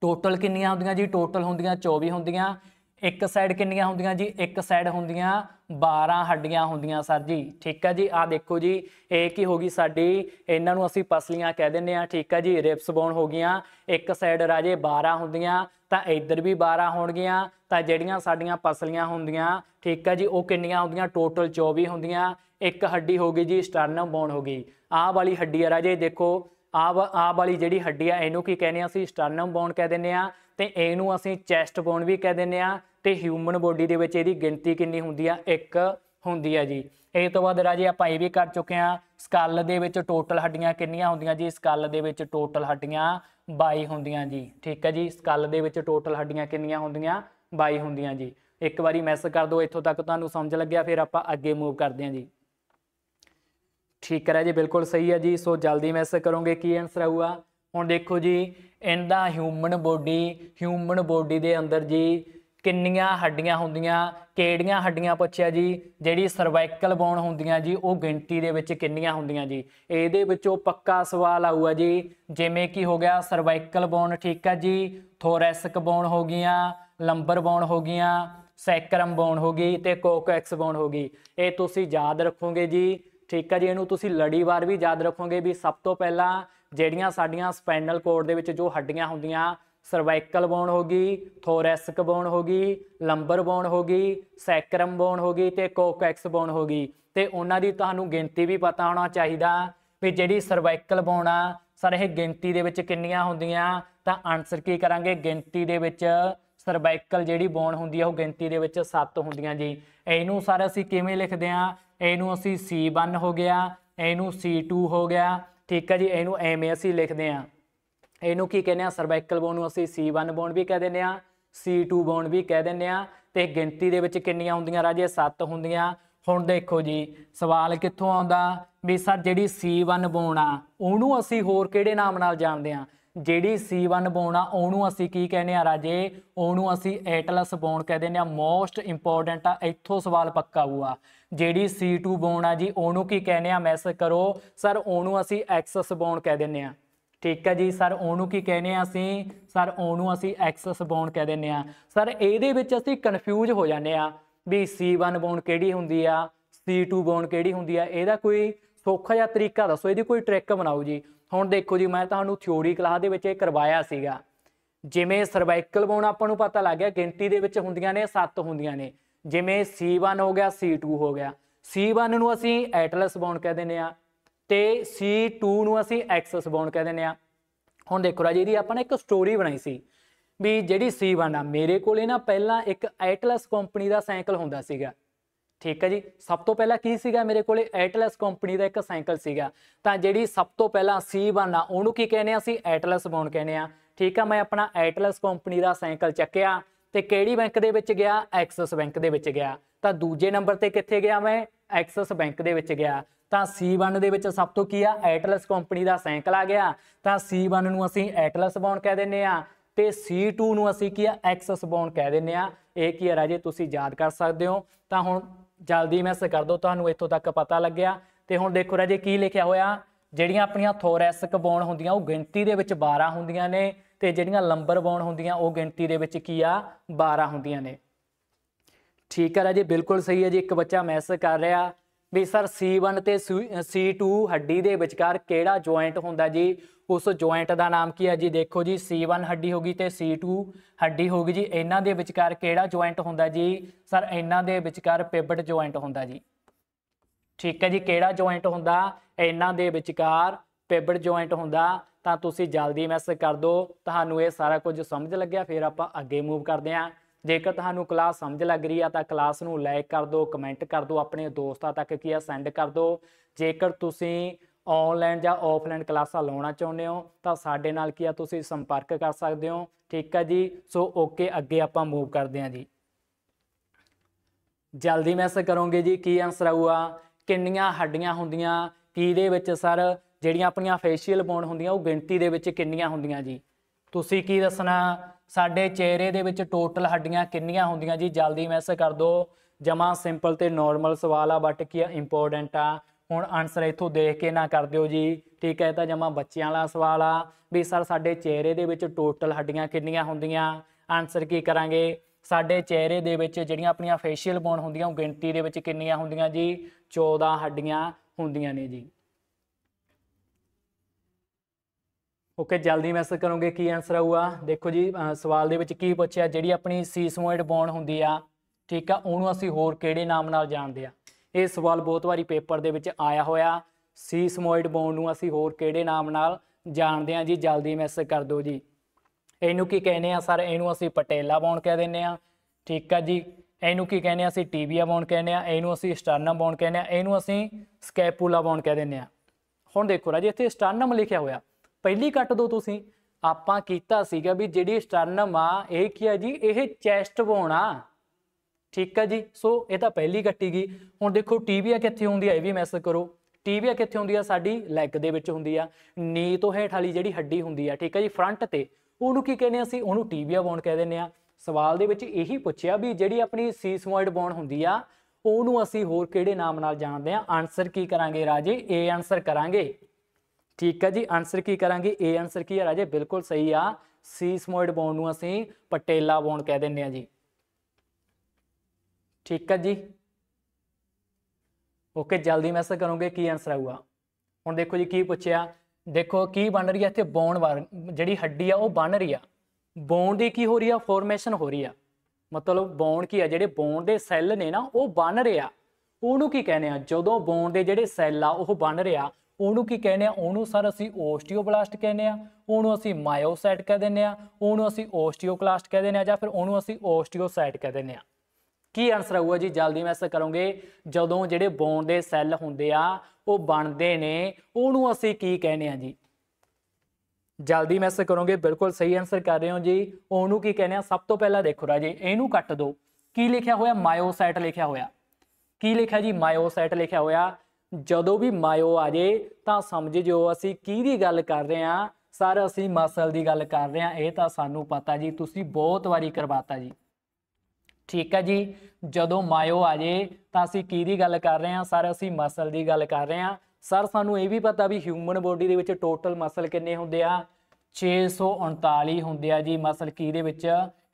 ਟੋਟਲ ਕਿੰਨੀਆਂ ਹੁੰਦੀਆਂ ਜੀ? ਟੋਟਲ ਹੁੰਦੀਆਂ 24 ਹੁੰਦੀਆਂ। ਇੱਕ ਸਾਈਡ ਕਿੰਨੀਆਂ ਹੁੰਦੀਆਂ ਜੀ? ਇੱਕ ਸਾਈਡ ਹੁੰਦੀਆਂ 12 ਹੱਡੀਆਂ ਹੁੰਦੀਆਂ ਸਰ ਜੀ। ਠੀਕ ਹੈ ਜੀ? ਆ ਦੇਖੋ ਜੀ, ਇਹ ਕੀ ਹੋ ਗਈ ਸਾਡੀ? ਇਹਨਾਂ ਨੂੰ ਅਸੀਂ ਪਸਲੀਆਂ ਕਹਿ ਦਿੰਦੇ ਆ ਠੀਕ ਹੈ ਜੀ? ਰਿਪਸ ਬੋਨ ਹੋ ਗਈਆਂ। ਇੱਕ ਸਾਈਡ ਰਾਜੇ 12 ਹੁੰਦੀਆਂ। ਤਾਂ ਇੱਧਰ ਵੀ 12 ਹੋਣਗੀਆਂ। ਤਾਂ ਜਿਹੜੀਆਂ ਸਾਡੀਆਂ ਪਸਲੀਆਂ ਹੁੰਦੀਆਂ, ਠੀਕ ਹੈ ਜੀ, ਉਹ ਕਿੰਨੀਆਂ ਹੁੰਦੀਆਂ? ਟੋਟਲ 24 ਹੁੰਦੀਆਂ। ਇੱਕ ਹੱਡੀ ਹੋ ਗਈ ਜੀ ਸਟਰਨਮ ਬੋਨ ਹੋ ਗਈ। ਆਹ ਵਾਲੀ ਹੱਡੀ ਆ ਰਾਜੇ, ਦੇਖੋ। ਆਬ ਆਬ ਵਾਲੀ ਜਿਹੜੀ ਹੱਡੀ ਆ, ਇਹਨੂੰ ਕੀ ਕਹਿੰਦੇ ਆ ਅਸੀਂ, ਸਟਰਨਮ ਬੋਨ ਕਹਿ ਦਿੰਦੇ ਆ, ਤੇ ਇਹਨੂੰ ਅਸੀਂ ਚੈਸਟ ਬੋਨ ਵੀ ਕਹਿ ਦਿੰਦੇ ਆ, ਤੇ ਹਿਊਮਨ ਬੋਡੀ ਦੇ ਵਿੱਚ ਇਹਦੀ ਗਿਣਤੀ ਕਿੰਨੀ ਹੁੰਦੀ ਆ, ਇੱਕ ਹੁੰਦੀ ਆ ਜੀ। ਇਹ ਤੋਂ ਬਾਅਦ ਰਾਜੇ ਆਪਾਂ ਇਹ ਵੀ ਕਰ ਚੁੱਕੇ ਆ, ਸਕਲ ਦੇ ਵਿੱਚ ਟੋਟਲ ਹੱਡੀਆਂ ਕਿੰਨੀਆਂ ਹੁੰਦੀਆਂ ਜੀ? ਸਕਲ ਦੇ ਵਿੱਚ ਟੋਟਲ ਹੱਡੀਆਂ 22 ਹੁੰਦੀਆਂ ਜੀ, ਠੀਕ ਹੈ ਜੀ? ਸਕਲ ਦੇ ਵਿੱਚ ਟੋਟਲ ਹੱਡੀਆਂ ਕਿੰਨੀਆਂ ਹੁੰਦੀਆਂ? 22 ਹੁੰਦੀਆਂ ਜੀ। ਇੱਕ ਵਾਰੀ ਮੈਸੇਜ ਕਰ ਦਿਓ, ਇੱਥੋਂ ਤੱਕ ਤੁਹਾਨੂੰ ਸਮਝ ਲੱਗਿਆ, ਫਿਰ ਆਪਾਂ ਅੱਗੇ ਮੂਵ ਕਰਦੇ ਹਾਂ ਜੀ। ਠੀਕ ਹੈ ਜੀ, ਬਿਲਕੁਲ ਸਹੀ ਹੈ ਜੀ। ਸੋ ਜਲਦੀ ਮੈਸੇਜ ਕਰੋਗੇ, ਕੀ ਆਨਸਰ ਆਊਗਾ? ਹੁਣ ਦੇਖੋ ਜੀ, ਇਹਦਾ ਹਿਊਮਨ ਬੋਡੀ ਹਿਊਮਨ ਬੋਡੀ ਦੇ ਅੰਦਰ ਜੀ ਕਿੰਨੀਆਂ ਹੱਡੀਆਂ ਹੁੰਦੀਆਂ, ਕਿਹੜੀਆਂ ਹੱਡੀਆਂ ਪੁੱਛਿਆ ਜੀ? ਜਿਹੜੀ ਸਰਵਾਈਕਲ ਬੋਨ ਹੁੰਦੀਆਂ ਜੀ, ਉਹ ਗਿਣਤੀ ਦੇ ਵਿੱਚ ਕਿੰਨੀਆਂ ਹੁੰਦੀਆਂ ਜੀ? ਇਹਦੇ ਵਿੱਚੋਂ ਪੱਕਾ ਸਵਾਲ ਆਊਗਾ ਜੀ, ਜਿਵੇਂ ਕਿ ਹੋ ਗਿਆ ਸਰਵਾਈਕਲ ਬੋਨ ਠੀਕ ਹੈ ਜੀ ਥੋਰੈਸਿਕ ਬੋਨ ਹੋ ਗਈਆਂ ਲੰਬਰ ਬੋਨ ਹੋ ਗਈਆਂ ਸੈਕਰਮ ਬੋਨ ਹੋ ਗਈ ਤੇ ਕੋਕੈਕਸ ਬੋਨ ਹੋ ਗਈ। ਇਹ ਤੁਸੀਂ ਯਾਦ ਰੱਖੋਗੇ ਜੀ ਠੀਕ ਹੈ ਜੀ, ਇਹਨੂੰ ਤੁਸੀਂ ਲੜੀਵਾਰ ਵੀ ਯਾਦ ਰੱਖੋਗੇ ਵੀ ਸਭ ਤੋਂ ਪਹਿਲਾਂ ਜਿਹੜੀਆਂ ਸਾਡੀਆਂ ਸਪਾਈਨਲ ਕੋਰਡ ਦੇ ਵਿੱਚ ਜੋ ਹੱਡੀਆਂ ਹੁੰਦੀਆਂ, ਸਰਵਾਈਕਲ ਬੋਨ ਹੋ ਗਈ, ਥੋਰੈਸਿਕ ਬੋਨ ਹੋ ਗਈ, ਲੰਬਰ ਬੋਨ ਹੋ ਗਈ, ਸੈਕਰਮ ਬੋਨ ਹੋ ਗਈ ਤੇ ਕੋਕੈਕਸ ਬੋਨ ਹੋ ਗਈ। ਤੇ ਉਹਨਾਂ ਦੀ ਤੁਹਾਨੂੰ ਗਿਣਤੀ ਵੀ ਪਤਾ ਹੋਣਾ ਚਾਹੀਦਾ ਵੀ ਜਿਹੜੀ ਸਰਵਾਈਕਲ ਬੋਨ ਆ, ਸਰ ਇਹ ਗਿਣਤੀ ਦੇ ਵਿੱਚ ਕਿੰਨੀਆਂ ਹੁੰਦੀਆਂ? ਤਾਂ ਆਨਸਰ ਕੀ ਕਰਾਂਗੇ? ਗਿਣਤੀ ਦੇ ਵਿੱਚ ਸਰਵਾਈਕਲ ਜਿਹੜੀ ਬੋਨ ਹੁੰਦੀ ਆ, ਉਹ ਗਿਣਤੀ ਦੇ ਵਿੱਚ 7 ਹੁੰਦੀਆਂ ਜੀ। ਇਹਨੂੰ ਸਰ ਅਸੀਂ ਕਿਵੇਂ ਲਿਖਦੇ ਆ? ਇਹਨੂੰ ਅਸੀਂ C1 ਹੋ ਗਿਆ, ਇਹਨੂੰ C2 ਹੋ ਗਿਆ, ਠੀਕ ਹੈ ਜੀ, ਇਹਨੂੰ ਐਵੇਂ ਅਸੀਂ ਲਿਖਦੇ ਆ ਇਹਨੂੰ ਕੀ ਕਹਿੰਦੇ ਆ ਸਰਵਾਈਕਲ ਬੋਨ ਨੂੰ ਅਸੀਂ C1 ਬੋਨ ਵੀ ਕਹਿ ਦਿੰਦੇ ਆ C2 ਬੋਨ ਵੀ ਕਹਿ ਦਿੰਦੇ ਆ ਤੇ ਗਿਣਤੀ ਦੇ ਵਿੱਚ ਕਿੰਨੀਆਂ ਹੁੰਦੀਆਂ ਰਾਜੇ? 7 ਹੁੰਦੀਆਂ। ਹੁਣ ਦੇਖੋ ਜੀ, ਸਵਾਲ ਕਿੱਥੋਂ ਆਉਂਦਾ? ਵੀ ਸਰ ਜਿਹੜੀ C1 ਬੋਨ ਆ, ਉਹਨੂੰ ਅਸੀਂ ਹੋਰ ਕਿਹੜੇ ਨਾਮ ਨਾਲ ਜਾਣਦੇ ਆ ਜਿਹੜੀ C1 ਬੋਨ ਆ, ਉਹਨੂੰ ਅਸੀਂ ਕੀ ਕਹਿੰਦੇ ਆ ਰਾਜੇ? ਉਹਨੂੰ ਅਸੀਂ ਐਟਲਸ ਬੋਨ ਕਹਿ ਦਿੰਦੇ ਆ ਮੋਸਟ ਇੰਪੋਰਟੈਂਟ ਆ, ਇੱਥੋਂ ਸਵਾਲ ਪੱਕਾ ਆਊਗਾ ਜਿਹੜੀ C2 ਬੋਨ ਆ ਜੀ, ਉਹਨੂੰ ਕੀ ਕਹਿੰਦੇ ਆ? ਮੈਸੇਜ ਕਰੋ। ਸਰ, ਉਹਨੂੰ ਅਸੀਂ ਐਕਸਸ ਬੋਨ ਕਹਿ ਦਿੰਦੇ ਆ। ਠੀਕ ਹੈ ਜੀ? ਸਰ, ਉਹਨੂੰ ਕੀ ਕਹਿੰਦੇ ਆ ਅਸੀਂ? ਸਰ, ਉਹਨੂੰ ਅਸੀਂ ਐਕਸਸ ਬੌਂਡ ਕਹਿ ਦਿੰਦੇ ਆ। ਸਰ, ਇਹਦੇ ਵਿੱਚ ਅਸੀਂ ਕਨਫਿਊਜ਼ ਹੋ ਜਾਂਦੇ ਆ ਵੀ C1 ਬੌਂਡ ਕਿਹੜੀ ਹੁੰਦੀ ਆ? C2 ਬੌਂਡ ਕਿਹੜੀ ਹੁੰਦੀ ਆ? ਇਹਦਾ ਕੋਈ ਸੌਖਾ ਜਿਹਾ ਤਰੀਕਾ ਦੱਸੋ। ਇਹਦੀ ਕੋਈ ਟ੍ਰਿਕ ਬਣਾਓ ਜੀ। ਹੁਣ ਦੇਖੋ ਜੀ, ਮੈਂ ਤੁਹਾਨੂੰ ਥਿਉਰੀ ਕਲਾਸ ਦੇ ਵਿੱਚ ਇਹ ਕਰਵਾਇਆ ਸੀਗਾ। ਜਿਵੇਂ ਸਰਵਾਈਕਲ ਬੋਨ ਆਪਾਂ ਨੂੰ ਪਤਾ ਲੱਗ ਗਿਆ, ਗਿਣਤੀ ਦੇ ਵਿੱਚ ਹੁੰਦੀਆਂ ਨੇ 7 ਹੁੰਦੀਆਂ ਨੇ। ਜਿਵੇਂ C1 ਹੋ ਗਿਆ C2 ਹੋ ਗਿਆ। C1 ਨੂੰ ਅਸੀਂ ਐਟਲਸ ਬੋਨ ਕਹਿ ਦਿੰਦੇ ਆ ਤੇ C2 ਨੂੰ ਅਸੀਂ ਐਕਸਸ ਬੋਨ ਕਹਿ ਦਿੰਦੇ ਆ ਹੁਣ ਦੇਖੋ ਰਾਜੀ, ਇਹਦੀ ਆਪਾਂ ਨੇ ਇੱਕ ਸਟੋਰੀ ਬਣਾਈ ਸੀ ਵੀ ਜਿਹੜੀ C1 ਆ, ਮੇਰੇ ਕੋਲੇ ਨਾ ਪਹਿਲਾਂ ਇੱਕ ਐਟਲਸ ਕੰਪਨੀ ਦਾ ਸਾਈਕਲ ਹੁੰਦਾ ਸੀਗਾ। ਠੀਕ ਹੈ ਜੀ? ਸਭ ਤੋਂ ਪਹਿਲਾਂ ਕੀ ਸੀਗਾ ਮੇਰੇ ਕੋਲੇ? ਐਟਲਸ ਕੰਪਨੀ ਦਾ ਇੱਕ ਸਾਈਕਲ ਸੀਗਾ। ਤਾਂ ਜਿਹੜੀ ਸਭ ਤੋਂ ਪਹਿਲਾਂ C1 ਆ, ਉਹਨੂੰ ਕੀ ਕਹਿੰਦੇ ਆ ਅਸੀਂ? ਐਟਲਸ ਬੌਂਡ ਕਹਿੰਦੇ ਆ ਠੀਕ ਆ, ਮੈਂ ਆਪਣਾ ਐਟਲਸ ਕੰਪਨੀ ਦਾ ਸਾਈਕਲ ਚੱਕਿਆ। ਤੇ ਕਿਹੜੀ ਬੈਂਕ ਦੇ ਵਿੱਚ ਗਿਆ? ਐਕਸਿਸ ਬੈਂਕ ਦੇ ਵਿੱਚ ਗਿਆ। ਤਾਂ ਦੂਜੇ ਨੰਬਰ ਤੇ ਕਿੱਥੇ ਗਿਆ ਮੈਂ? ਐਕਸਿਸ ਬੈਂਕ ਦੇ ਵਿੱਚ ਗਿਆ। ਤਾਂ C1 ਦੇ ਵਿੱਚ ਸਭ ਤੋਂ ਕੀ ਆ? ਐਟਲਸ ਕੰਪਨੀ ਦਾ ਸਾਈਕਲ ਆ ਗਿਆ। ਤਾਂ C1 ਨੂੰ ਅਸੀਂ ਐਟਲਸ ਬੌਂਡ ਕਹਿ ਦਿੰਨੇ ਆ। ਤੇ C2 ਨੂੰ ਅਸੀਂ ਕੀ ਆ? ਐਕਸਸ ਬੌਂਡ ਕਹਿ ਦਿੰਨੇ ਆ। ਇਹ ਕੀ ਆ ਰਾਜੇ? ਤੁਸੀਂ ਯਾਦ ਕਰ ਸਕਦੇ ਹੋ। ਤਾਂ ਹੁਣ ਜਲਦੀ ਮੈਸ ਕਰ ਦੋ ਤੁਹਾਨੂੰ ਇੱਥੋਂ ਤੱਕ ਪਤਾ ਲੱਗਿਆ। ਤੇ ਹੁਣ ਦੇਖੋ ਰਾਜੇ ਕੀ ਲਿਖਿਆ ਹੋਇਆ? ਜਿਹੜੀਆਂ ਆਪਣੀਆਂ ਥੋਰੈਸਿਕ ਬੌਂਡ ਹੁੰਦੀਆਂ, ਉਹ ਗਿਣਤੀ ਦੇ ਵਿੱਚ 12 ਹੁੰਦੀਆਂ ਨੇ। ਤੇ ਜਿਹੜੀਆਂ ਲੰਬਰ ਬੌਂਡ ਹੁੰਦੀਆਂ ਉਹ ਗਿਣਤੀ ਦੇ ਵਿੱਚ ਕੀ ਆ? 12 ਹੁੰਦੀਆਂ ਨੇ। ਠੀਕ ਹੈ ਜੀ ਬਿਲਕੁਲ ਸਹੀ ਹੈ ਜੀ, ਇੱਕ ਬੱਚਾ ਮੈਸੇਜ ਕਰ ਰਿਹਾ। ਵੀ ਸਰ C1 ਤੇ C2 ਹੱਡੀ ਦੇ ਵਿਚਕਾਰ ਕਿਹੜਾ ਜੁਆਇੰਟ ਹੁੰਦਾ ਜੀ? ਉਸ ਜੁਆਇੰਟ ਦਾ ਨਾਮ ਕੀ ਹੈ ਜੀ? ਦੇਖੋ ਜੀ C1 ਹੱਡੀ ਹੋਗੀ ਤੇ C2 ਹੱਡੀ ਹੋਗੀ ਜੀ। ਇਹਨਾਂ ਦੇ ਵਿਚਕਾਰ ਕਿਹੜਾ ਜੁਆਇੰਟ ਹੁੰਦਾ ਜੀ? ਸਰ ਇਹਨਾਂ ਦੇ ਵਿਚਕਾਰ ਪਿਵਟ ਜੁਆਇੰਟ ਹੁੰਦਾ ਜੀ। ਠੀਕ ਹੈ ਜੀ, ਕਿਹੜਾ ਜੁਆਇੰਟ ਹੁੰਦਾ? ਇਹਨਾਂ ਦੇ ਵਿਚਕਾਰ ਪਿਵਟ ਜੁਆਇੰਟ ਹੁੰਦਾ, ਤਾਂ ਤੁਸੀਂ ਜਲਦੀ ਮੈਸੇਜ ਕਰ ਦਿਓ ਤੁਹਾਨੂੰ ਇਹ ਸਾਰਾ ਕੁਝ ਸਮਝ ਲੱਗਿਆ, ਫਿਰ ਆਪਾਂ ਅੱਗੇ ਮੂਵ ਕਰਦੇ ਹਾਂ। ਜੇਕਰ ਤੁਹਾਨੂੰ ਕਲਾਸ ਸਮਝ ਲੱਗ ਰਹੀ ਆ, ਤਾਂ ਕਲਾਸ ਨੂੰ ਲਾਈਕ ਕਰ ਦਿਓ ਕਮੈਂਟ ਕਰ ਦਿਓ ਆਪਣੇ ਦੋਸਤਾਂ ਤੱਕ ਕੀ ਆ ਸੈਂਡ ਕਰ ਦਿਓ ਜੇਕਰ ਤੁਸੀਂ ਆਨਲਾਈਨ ਜਾਂ ਆਫਲਾਈਨ ਕਲਾਸਾਂ ਲਾਉਣਾ ਚਾਹੁੰਦੇ ਹੋ, ਤਾਂ ਸਾਡੇ ਨਾਲ ਕੀ ਆ, ਤੁਸੀਂ ਸੰਪਰਕ ਕਰ ਸਕਦੇ ਹੋ। ਠੀਕ ਆ ਜੀ? ਸੋ ਓਕੇ ਅੱਗੇ ਆਪਾਂ ਮੂਵ ਕਰਦੇ ਹਾਂ ਜੀ। ਜਲਦੀ ਮੈਸੇਜ ਕਰੋਗੇ ਜੀ, ਕੀ ਆਨਸਰ ਆਊਗਾ? ਕਿੰਨੀਆਂ ਹੱਡੀਆਂ ਹੁੰਦੀਆਂ? ਕੀ ਦੇ ਵਿੱਚ ਸਰ ਜਿਹੜੀਆਂ ਆਪਣੀਆਂ ਫੇਸ਼ੀਅਲ ਬੋਨ ਹੁੰਦੀਆਂ, ਉਹ ਗਿਣਤੀ ਦੇ ਵਿੱਚ ਕਿੰਨੀਆਂ ਹੁੰਦੀਆਂ ਜੀ? ਤੁਸੀਂ ਕੀ ਦੱਸਣਾ? ਸਾਡੇ ਚਿਹਰੇ ਦੇ ਵਿੱਚ ਟੋਟਲ ਹੱਡੀਆਂ ਕਿੰਨੀਆਂ ਹੁੰਦੀਆਂ ਜੀ? ਜਲਦੀ ਮੈਸੇਜ ਕਰ ਦਿਓ ਜਮਾ ਸਿੰਪਲ ਤੇ ਨਾਰਮਲ ਸਵਾਲ ਆ ਬਟ ਕੀ ਇੰਪੋਰਟੈਂਟ ਆ? ਹੁਣ ਆਨਸਰ ਇਥੋਂ ਦੇਖ ਕੇ ਨਾ ਕਰ ਦਿਓ ਜੀ। ਠੀਕ ਹੈ ਤਾਂ ਜਮਾ ਬੱਚਿਆਂ ਵਾਲਾ ਸਵਾਲ ਆ। ਵੀ ਸਰ ਸਾਡੇ ਚਿਹਰੇ ਦੇ ਵਿੱਚ ਟੋਟਲ ਹੱਡੀਆਂ ਕਿੰਨੀਆਂ ਹੁੰਦੀਆਂ? ਆਨਸਰ ਕੀ ਕਰਾਂਗੇ? ਸਾਡੇ ਚਿਹਰੇ ਦੇ ਵਿੱਚ ਜਿਹੜੀਆਂ ਆਪਣੀਆਂ ਫੇਸ਼ੀਅਲ ਬੋਨ ਹੁੰਦੀਆਂ, ਉਹ ਗਿਣਤੀ ਦੇ ਵਿੱਚ ਕਿੰਨੀਆਂ ਹੁੰਦੀਆਂ ਜੀ? 14 ਹੱਡੀਆਂ ਹੁੰਦੀਆਂ ਨੇ ਜੀ। ਓਕੇ ਜਲਦੀ ਮੈਸੇਜ ਕਰੋਗੇ ਕੀ ਆਨਸਰ ਆਊਗਾ? ਦੇਖੋ ਜੀ ਸਵਾਲ ਦੇ ਵਿੱਚ ਕੀ ਪੁੱਛਿਆ, ਜਿਹੜੀ ਆਪਣੀ ਸੀਸਮੋਇਡ ਬੌਂਡ ਹੁੰਦੀ ਆ, ਠੀਕ ਆ, ਉਹਨੂੰ ਅਸੀਂ ਹੋਰ ਕਿਹੜੇ ਨਾਮ ਨਾਲ ਜਾਣਦੇ ਆ? ਇਹ ਸਵਾਲ ਬਹੁਤ ਵਾਰੀ ਪੇਪਰ ਦੇ ਵਿੱਚ ਆਇਆ ਹੋਇਆ। ਸੀਸਮੋਇਡ ਬੌਂਡ ਨੂੰ ਅਸੀਂ ਹੋਰ ਕਿਹੜੇ ਨਾਮ ਨਾਲ ਜਾਣਦੇ ਆ ਜੀ? ਜਲਦੀ ਮੈਸੇਜ ਕਰ ਦਿਓ ਜੀ। ਇਹਨੂੰ ਕੀ ਕਹਿੰਦੇ ਆ ਸਰ? ਇਹਨੂੰ ਅਸੀਂ ਪਟੇਲਾ ਬੌਂਡ ਕਹਿ ਦਿੰਦੇ ਆ। ਠੀਕ ਆ ਜੀ। ਇਹਨੂੰ ਕੀ ਕਹਿੰਦੇ ਆ ਅਸੀਂ ਟੀਬੀਆ ਬੌਂਡ ਕਹਿੰਦੇ ਆ। ਇਹਨੂੰ ਅਸੀਂ ਸਟਰਨਮ ਬੌਂਡ ਕਹਿੰਦੇ ਆ। ਇਹਨੂੰ ਅਸੀਂ ਸਕੈਪੂਲਾ ਬੌਂਡ ਕਹਿ ਦਿੰਦੇ ਆ। ਹੁਣ ਦੇਖੋ ਰਾਜੀ, ਇੱਥੇ ਸਟਰਨਮ ਲਿਖਿਆ ਹੋਇਆ। ਪਹਿਲੀ ਕੱਟ ਦੋ ਤੁਸੀਂ। ਆਪਾਂ ਕੀਤਾ ਸੀਗਾ ਵੀ ਜਿਹੜੀ ਸਟਰਨਮ ਆ, ਇਹ ਕੀ ਆ ਜੀ? ਇਹ ਚੈਸਟ ਬੋਨ ਆ। ਠੀਕ ਆ ਜੀ? ਸੋ ਇਹ ਤਾਂ ਪਹਿਲੀ ਕੱਟੀ ਗਈ। ਹੁਣ ਦੇਖੋ ਟੀਬੀਆ ਕਿੱਥੇ ਹੁੰਦੀ ਆ, ਇਹ ਵੀ ਮੈਸੇਜ ਕਰੋ। ਟੀਬੀਆ ਕਿੱਥੇ ਹੁੰਦੀ ਆ? ਸਾਡੀ ਲੈਗ ਦੇ ਵਿੱਚ ਹੁੰਦੀ ਆ। ਨੀ ਤੋਂ ਹੇਠ ਵਾਲੀ ਜਿਹੜੀ ਹੱਡੀ ਹੁੰਦੀ ਆ, ਠੀਕ ਆ ਜੀ? ਫਰੰਟ ਤੇ। ਉਹਨੂੰ ਕੀ ਕਹਿੰਦੇ ਆ ਅਸੀਂ? ਉਹਨੂੰ ਟੀਬੀਆ ਬੋਨ ਕਹਿ ਦਿੰਦੇ ਆ। ਸਵਾਲ ਦੇ ਵਿੱਚ ਇਹੀ ਪੁੱਛਿਆ ਵੀ ਜਿਹੜੀ ਆਪਣੀ ਸੀਸਮੋਇਡ ਬੋਨ ਹੁੰਦੀ ਆ, ਉਹਨੂੰ ਅਸੀਂ ਹੋਰ ਕਿਹੜੇ ਨਾਮ ਨਾਲ ਜਾਣਦੇ ਆ? ਆਨਸਰ ਕੀ ਕਰਾਂਗੇ ਰਾਜੇ? ਏ ਆਨਸਰ ਕਰਾਂਗੇ। ਠੀਕ ਹੈ ਜੀ ਆਨਸਰ ਕੀ ਕਰਾਂਗੇ? ਏ ਆਨਸਰ ਕੀ ਹੈ ਰਾਜੇ? ਬਿਲਕੁਲ ਸਹੀ ਆ। ਸੀਸਮੋਇਡ ਬੋਨ ਨੂੰ ਅਸੀਂ ਪਟੇਲਾ ਬੋਨ ਕਹਿ ਦਿੰਦੇ ਆ ਜੀ। ਠੀਕ ਹੈ ਜੀ। ਓਕੇ ਜਲਦੀ ਮੈਸੇਜ ਕਰੋਗੇ, ਕੀ ਆਨਸਰ ਆਊਗਾ? ਹੁਣ ਦੇਖੋ ਜੀ, ਕੀ ਪੁੱਛਿਆ? ਦੇਖੋ, ਕੀ ਬਣ ਰਹੀ ਹੈ ਇੱਥੇ ਬੋਨ ਜਿਹੜੀ ਹੱਡੀ ਆ, ਉਹ ਬਣ ਰਹੀ ਆ। ਬੋਨ ਦੀ ਕੀ ਹੋ ਰਹੀ ਆ? ਫਾਰਮੇਸ਼ਨ ਹੋ ਰਹੀ ਆ। ਮਤਲਬ ਬੋਨ ਕੀ ਆ, ਜਿਹੜੇ ਬੋਨ ਦੇ ਸੈੱਲ ਨੇ ਨਾ, ਉਹ ਬਣ ਰਿਹਾ ਉਹਨੂੰ ਕੀ ਕਹਿੰਦੇ ਆ? ਜਦੋਂ ਬੋਨ ਦੇ ਜਿਹੜੇ ਸੈੱਲ ਆ, ਉਹ ਬਣ ਰਿਹਾ ਉਹਨੂੰ ਕੀ ਕਹਿੰਦੇ ਆ? ਉਹਨੂੰ ਸਰ ਅਸੀਂ ਓਸਟੀਓਬਲਾਸਟ ਕਹਿੰਦੇ ਆ। ਉਹਨੂੰ ਅਸੀਂ ਮਾਇਓਸਾਈਟ ਕਹਿ ਦਿੰਦੇ ਆ। ਉਹਨੂੰ ਅਸੀਂ ਓਸਟੀਓਕਲਾਸਟ ਕਹਿ ਦਿੰਦੇ ਆ ਜਾਂ ਫਿਰ ਉਹਨੂੰ ਅਸੀਂ ਓਸਟੀਓਸਾਈਟ ਕਹਿ ਦਿੰਦੇ ਆ। ਕੀ ਆਨਸਰ ਆਊਗਾ ਜੀ? ਜਲਦੀ ਮੈਸੇਜ ਕਰੋਗੇ। ਜਦੋਂ ਜਿਹੜੇ ਬੋਨ ਦੇ ਸੈੱਲ ਹੁੰਦੇ ਆ, ਉਹ ਬਣਦੇ ਨੇ, ਉਹਨੂੰ ਅਸੀਂ ਕੀ ਕਹਿੰਦੇ ਆ ਜੀ? ਜਲਦੀ ਮੈਸੇਜ ਕਰੋਗੇ। ਬਿਲਕੁਲ ਸਹੀ ਆਨਸਰ ਕਰ ਰਹੇ ਹੋ ਜੀ। ਉਹਨੂੰ ਕੀ ਕਹਿੰਦੇ ਆ? ਸਭ ਤੋਂ ਪਹਿਲਾਂ ਦੇਖੋ ਰਾਜੇ, ਇਹਨੂੰ ਕੱਟ ਦਿਓ। ਕੀ ਲਿਖਿਆ ਹੋਇਆ? ਮਾਇਓਸਾਈਟ ਲਿਖਿਆ ਹੋਇਆ। ਕੀ ਲਿਖਿਆ ਜੀ? ਮਾਇਓਸਾਈਟ ਲਿਖਿਆ ਹੋਇਆ। ਜਦੋਂ ਵੀ ਮਾਇਓ ਆ ਜੇ, ਤਾਂ ਸਮਝ ਜਿਓ ਅਸੀਂ ਕਿਹਦੀ ਗੱਲ ਕਰ ਰਹੇ ਹਾਂ। ਸਰ, ਅਸੀਂ ਮਸਲ ਦੀ ਗੱਲ ਕਰ ਰਹੇ ਹਾਂ। ਇਹ ਤਾਂ ਸਾਨੂੰ ਪਤਾ ਜੀ, ਤੁਸੀਂ ਬਹੁਤ ਵਾਰੀ ਕਰਵਾਤਾ ਜੀ। ਠੀਕ ਹੈ ਜੀ? ਜਦੋਂ ਮਾਇਓ ਆ ਜੇ, ਤਾਂ ਅਸੀਂ ਕਿਹਦੀ ਗੱਲ ਕਰ ਰਹੇ ਹਾਂ? ਸਰ, ਅਸੀਂ ਮਸਲ ਦੀ ਗੱਲ ਕਰ ਰਹੇ ਹਾਂ। ਸਰ, ਸਾਨੂੰ ਇਹ ਵੀ ਪਤਾ ਵੀ ਹਿਊਮਨ ਬੋਡੀ ਦੇ ਵਿੱਚ ਟੋਟਲ ਮਸਲ ਕਿੰਨੇ ਹੁੰਦੇ ਆ? 639 ਹੁੰਦੇ ਆ ਜੀ ਮਸਲ ਕੀ ਦੇ ਵਿੱਚ?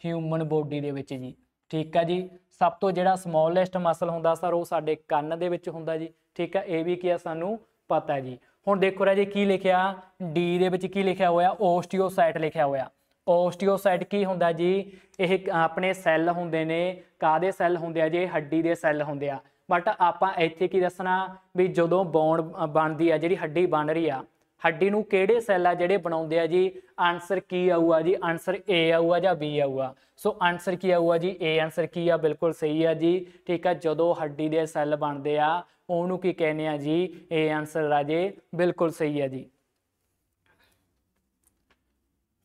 ਹਿਊਮਨ ਬੋਡੀ ਦੇ ਵਿੱਚ ਜੀ। ਠੀਕ ਆ ਜੀ? ਸਭ ਤੋਂ ਜਿਹੜਾ ਸਮੋਲੈਸਟ ਮਸਲ ਹੁੰਦਾ ਸਰ ਉਹ ਸਾਡੇ ਕੰਨ ਦੇ ਵਿੱਚ ਹੁੰਦਾ ਜੀ, ਠੀਕ ਆ? ਇਹ ਵੀ ਕੀ ਆ ਸਾਨੂੰ ਪਤਾ ਹੈ ਜੀ। ਹੁਣ ਦੇਖੋ ਰਾਜੇ, ਕੀ ਲਿਖਿਆ? ਡੀ ਦੇ ਵਿੱਚ ਕੀ ਲਿਖਿਆ ਹੋਇਆ? ਓਸਟੀਓਸਾਈਟ ਲਿਖਿਆ ਹੋਇਆ। ਓਸਟੀਓਸਾਈਟ ਕੀ ਹੁੰਦਾ ਜੀ? ਇਹ ਆਪਣੇ ਸੈੱਲ ਹੁੰਦੇ ਨੇ। ਕਾਦੇ ਸੈੱਲ ਹੁੰਦੇ ਆ ਜੀ? ਹੱਡੀ ਦੇ ਸੈੱਲ ਹੁੰਦੇ ਆ। ਬਟ ਆਪਾਂ ਇੱਥੇ ਕੀ ਦੱਸਣਾ? ਵੀ ਜਦੋਂ ਬੋਨ ਬਣਦੀ ਆ, ਜਿਹੜੀ ਹੱਡੀ ਬਣ ਰਹੀ ਆ ਹੱਡੀ ਨੂੰ ਕਿਹੜੇ ਸੈੱਲ ਆ ਜਿਹੜੇ ਬਣਾਉਂਦੇ ਆ ਜੀ? ਆਨਸਰ ਕੀ ਆਊਗਾ ਜੀ? ਆਨਸਰ ਏ ਆਊਗਾ ਜਾਂ ਬੀ ਆਊਗਾ? ਸੋ ਆਨਸਰ ਕੀ ਆਊਗਾ ਜੀ? ਏ ਆਨਸਰ ਕੀ ਆ? ਬਿਲਕੁਲ ਸਹੀ ਆ ਜੀ। ਠੀਕ ਆ, ਜਦੋਂ ਹੱਡੀ ਦੇ ਸੈੱਲ ਬਣਦੇ ਆ, ਉਹਨੂੰ ਕੀ ਕਹਿੰਦੇ ਆ ਜੀ? ਏ ਆਨਸਰ ਰਾਜੇ ਬਿਲਕੁਲ ਸਹੀ ਆ ਜੀ।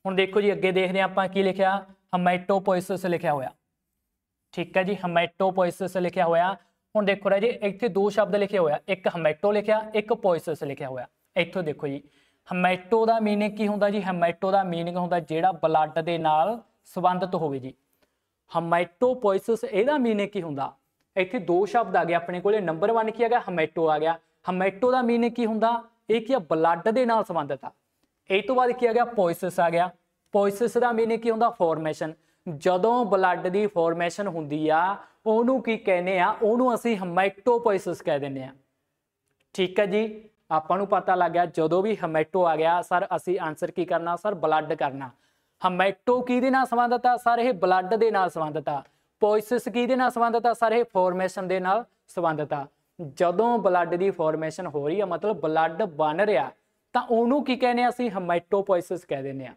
ਹੁਣ ਦੇਖੋ ਜੀ, ਅੱਗੇ ਦੇਖਦੇ ਹਾਂ ਆਪਾਂ ਕੀ ਲਿਖਿਆ? ਹਮੈਟੋਪੋਇਸਿਸ ਲਿਖਿਆ ਹੋਇਆ। ਠੀਕ ਹੈ ਜੀ ਹਮੈਟੋਪੋਇਸਿਸ ਲਿਖਿਆ ਹੋਇਆ। ਹੁਣ ਦੇਖੋ ਰਾਜੇ, ਇੱਥੇ ਦੋ ਸ਼ਬਦ ਲਿਖੇ ਹੋਇਆ। ਇੱਕ ਹਮੈਟੋ ਲਿਖਿਆ, ਇੱਕ ਪੋਇਸਿਸ ਲਿਖਿਆ ਹੋਇਆ। ਇੱਥੋਂ ਦੇਖੋ ਜੀ। ਹਮੈਟੋ ਦਾ ਮੀਨਿੰਗ ਕੀ ਹੁੰਦਾ ਜੀ? ਹਮੈਟੋ ਦਾ ਮੀਨਿੰਗ ਹੁੰਦਾ ਜਿਹੜਾ ਬਲੱਡ ਦੇ ਨਾਲ ਸੰਬੰਧਿਤ ਹੋਵੇ ਜੀ। ਹਮੈਟੋਪੋਇਸਿਸ ਇਹਦਾ ਮੀਨਿੰਗ ਕੀ ਹੁੰਦਾ? ਇੱਥੇ ਦੋ ਸ਼ਬਦ ਆ ਗਏ ਆਪਣੇ ਕੋਲੇ। ਨੰਬਰ 1 ਕੀ ਆ ਗਿਆ? ਹਮੈਟੋ ਆ ਗਿਆ। ਹਮੈਟੋ ਦਾ ਮੀਨਿੰਗ ਕੀ ਹੁੰਦਾ? ਇਹ ਕੀ ਆ? ਬਲੱਡ ਦੇ ਨਾਲ ਸੰਬੰਧਿਤ ਆ। ਇਹ ਤੋਂ ਬਾਅਦ ਕੀ ਆ ਗਿਆ? ਪੋਇਸਿਸ ਆ ਗਿਆ। ਪੋਇਸਿਸ ਦਾ ਮੀਨਿੰਗ ਕੀ ਹੁੰਦਾ? ਫਾਰਮੇਸ਼ਨ। ਜਦੋਂ ਬਲੱਡ ਦੀ ਫਾਰਮੇਸ਼ਨ ਹੁੰਦੀ ਆ, ਉਹਨੂੰ ਕੀ ਕਹਿੰਦੇ ਆ? ਉਹਨੂੰ ਅਸੀਂ ਹਮੈਟੋਪੋਇਸਿਸ ਕਹਿ ਦਿੰਦੇ ਆ। ਠੀਕ ਹੈ ਜੀ? ਆਪਾਂ ਨੂੰ ਪਤਾ ਲੱਗ ਗਿਆ, ਜਦੋਂ ਵੀ ਹਮੈਟੋ ਆ ਗਿਆ, ਸਰ, ਅਸੀਂ ਆਨਸਰ ਕੀ ਕਰਨਾ? ਸਰ ਬਲੱਡ ਕਰਨਾ। ਹਮੈਟੋ ਕਿਹਦੇ ਨਾਲ ਸੰਬੰਧਿਤ ਆ? ਸਰ, ਇਹ ਬਲੱਡ ਦੇ ਨਾਲ ਸੰਬੰਧਿਤ ਆ। ਪੋਇਸਿਸ ਕਿਹਦੇ ਨਾਲ ਸੰਬੰਧਿਤ ਆ? ਸਰ, ਇਹ ਫਾਰਮੇਸ਼ਨ ਦੇ ਨਾਲ ਸੰਬੰਧਿਤ ਆ। ਜਦੋਂ ਬਲੱਡ ਦੀ ਫਾਰਮੇਸ਼ਨ ਹੋ ਰਹੀ ਆ, ਮਤਲਬ ਬਲੱਡ ਬਣ ਰਿਹਾ, ਤਾਂ ਉਹਨੂੰ ਕੀ ਕਹਿੰਦੇ ਆ ਅਸੀਂ? ਹਮੈਟੋਪੋਇਸਿਸ ਕਹਿ ਦਿੰਦੇ ਆ।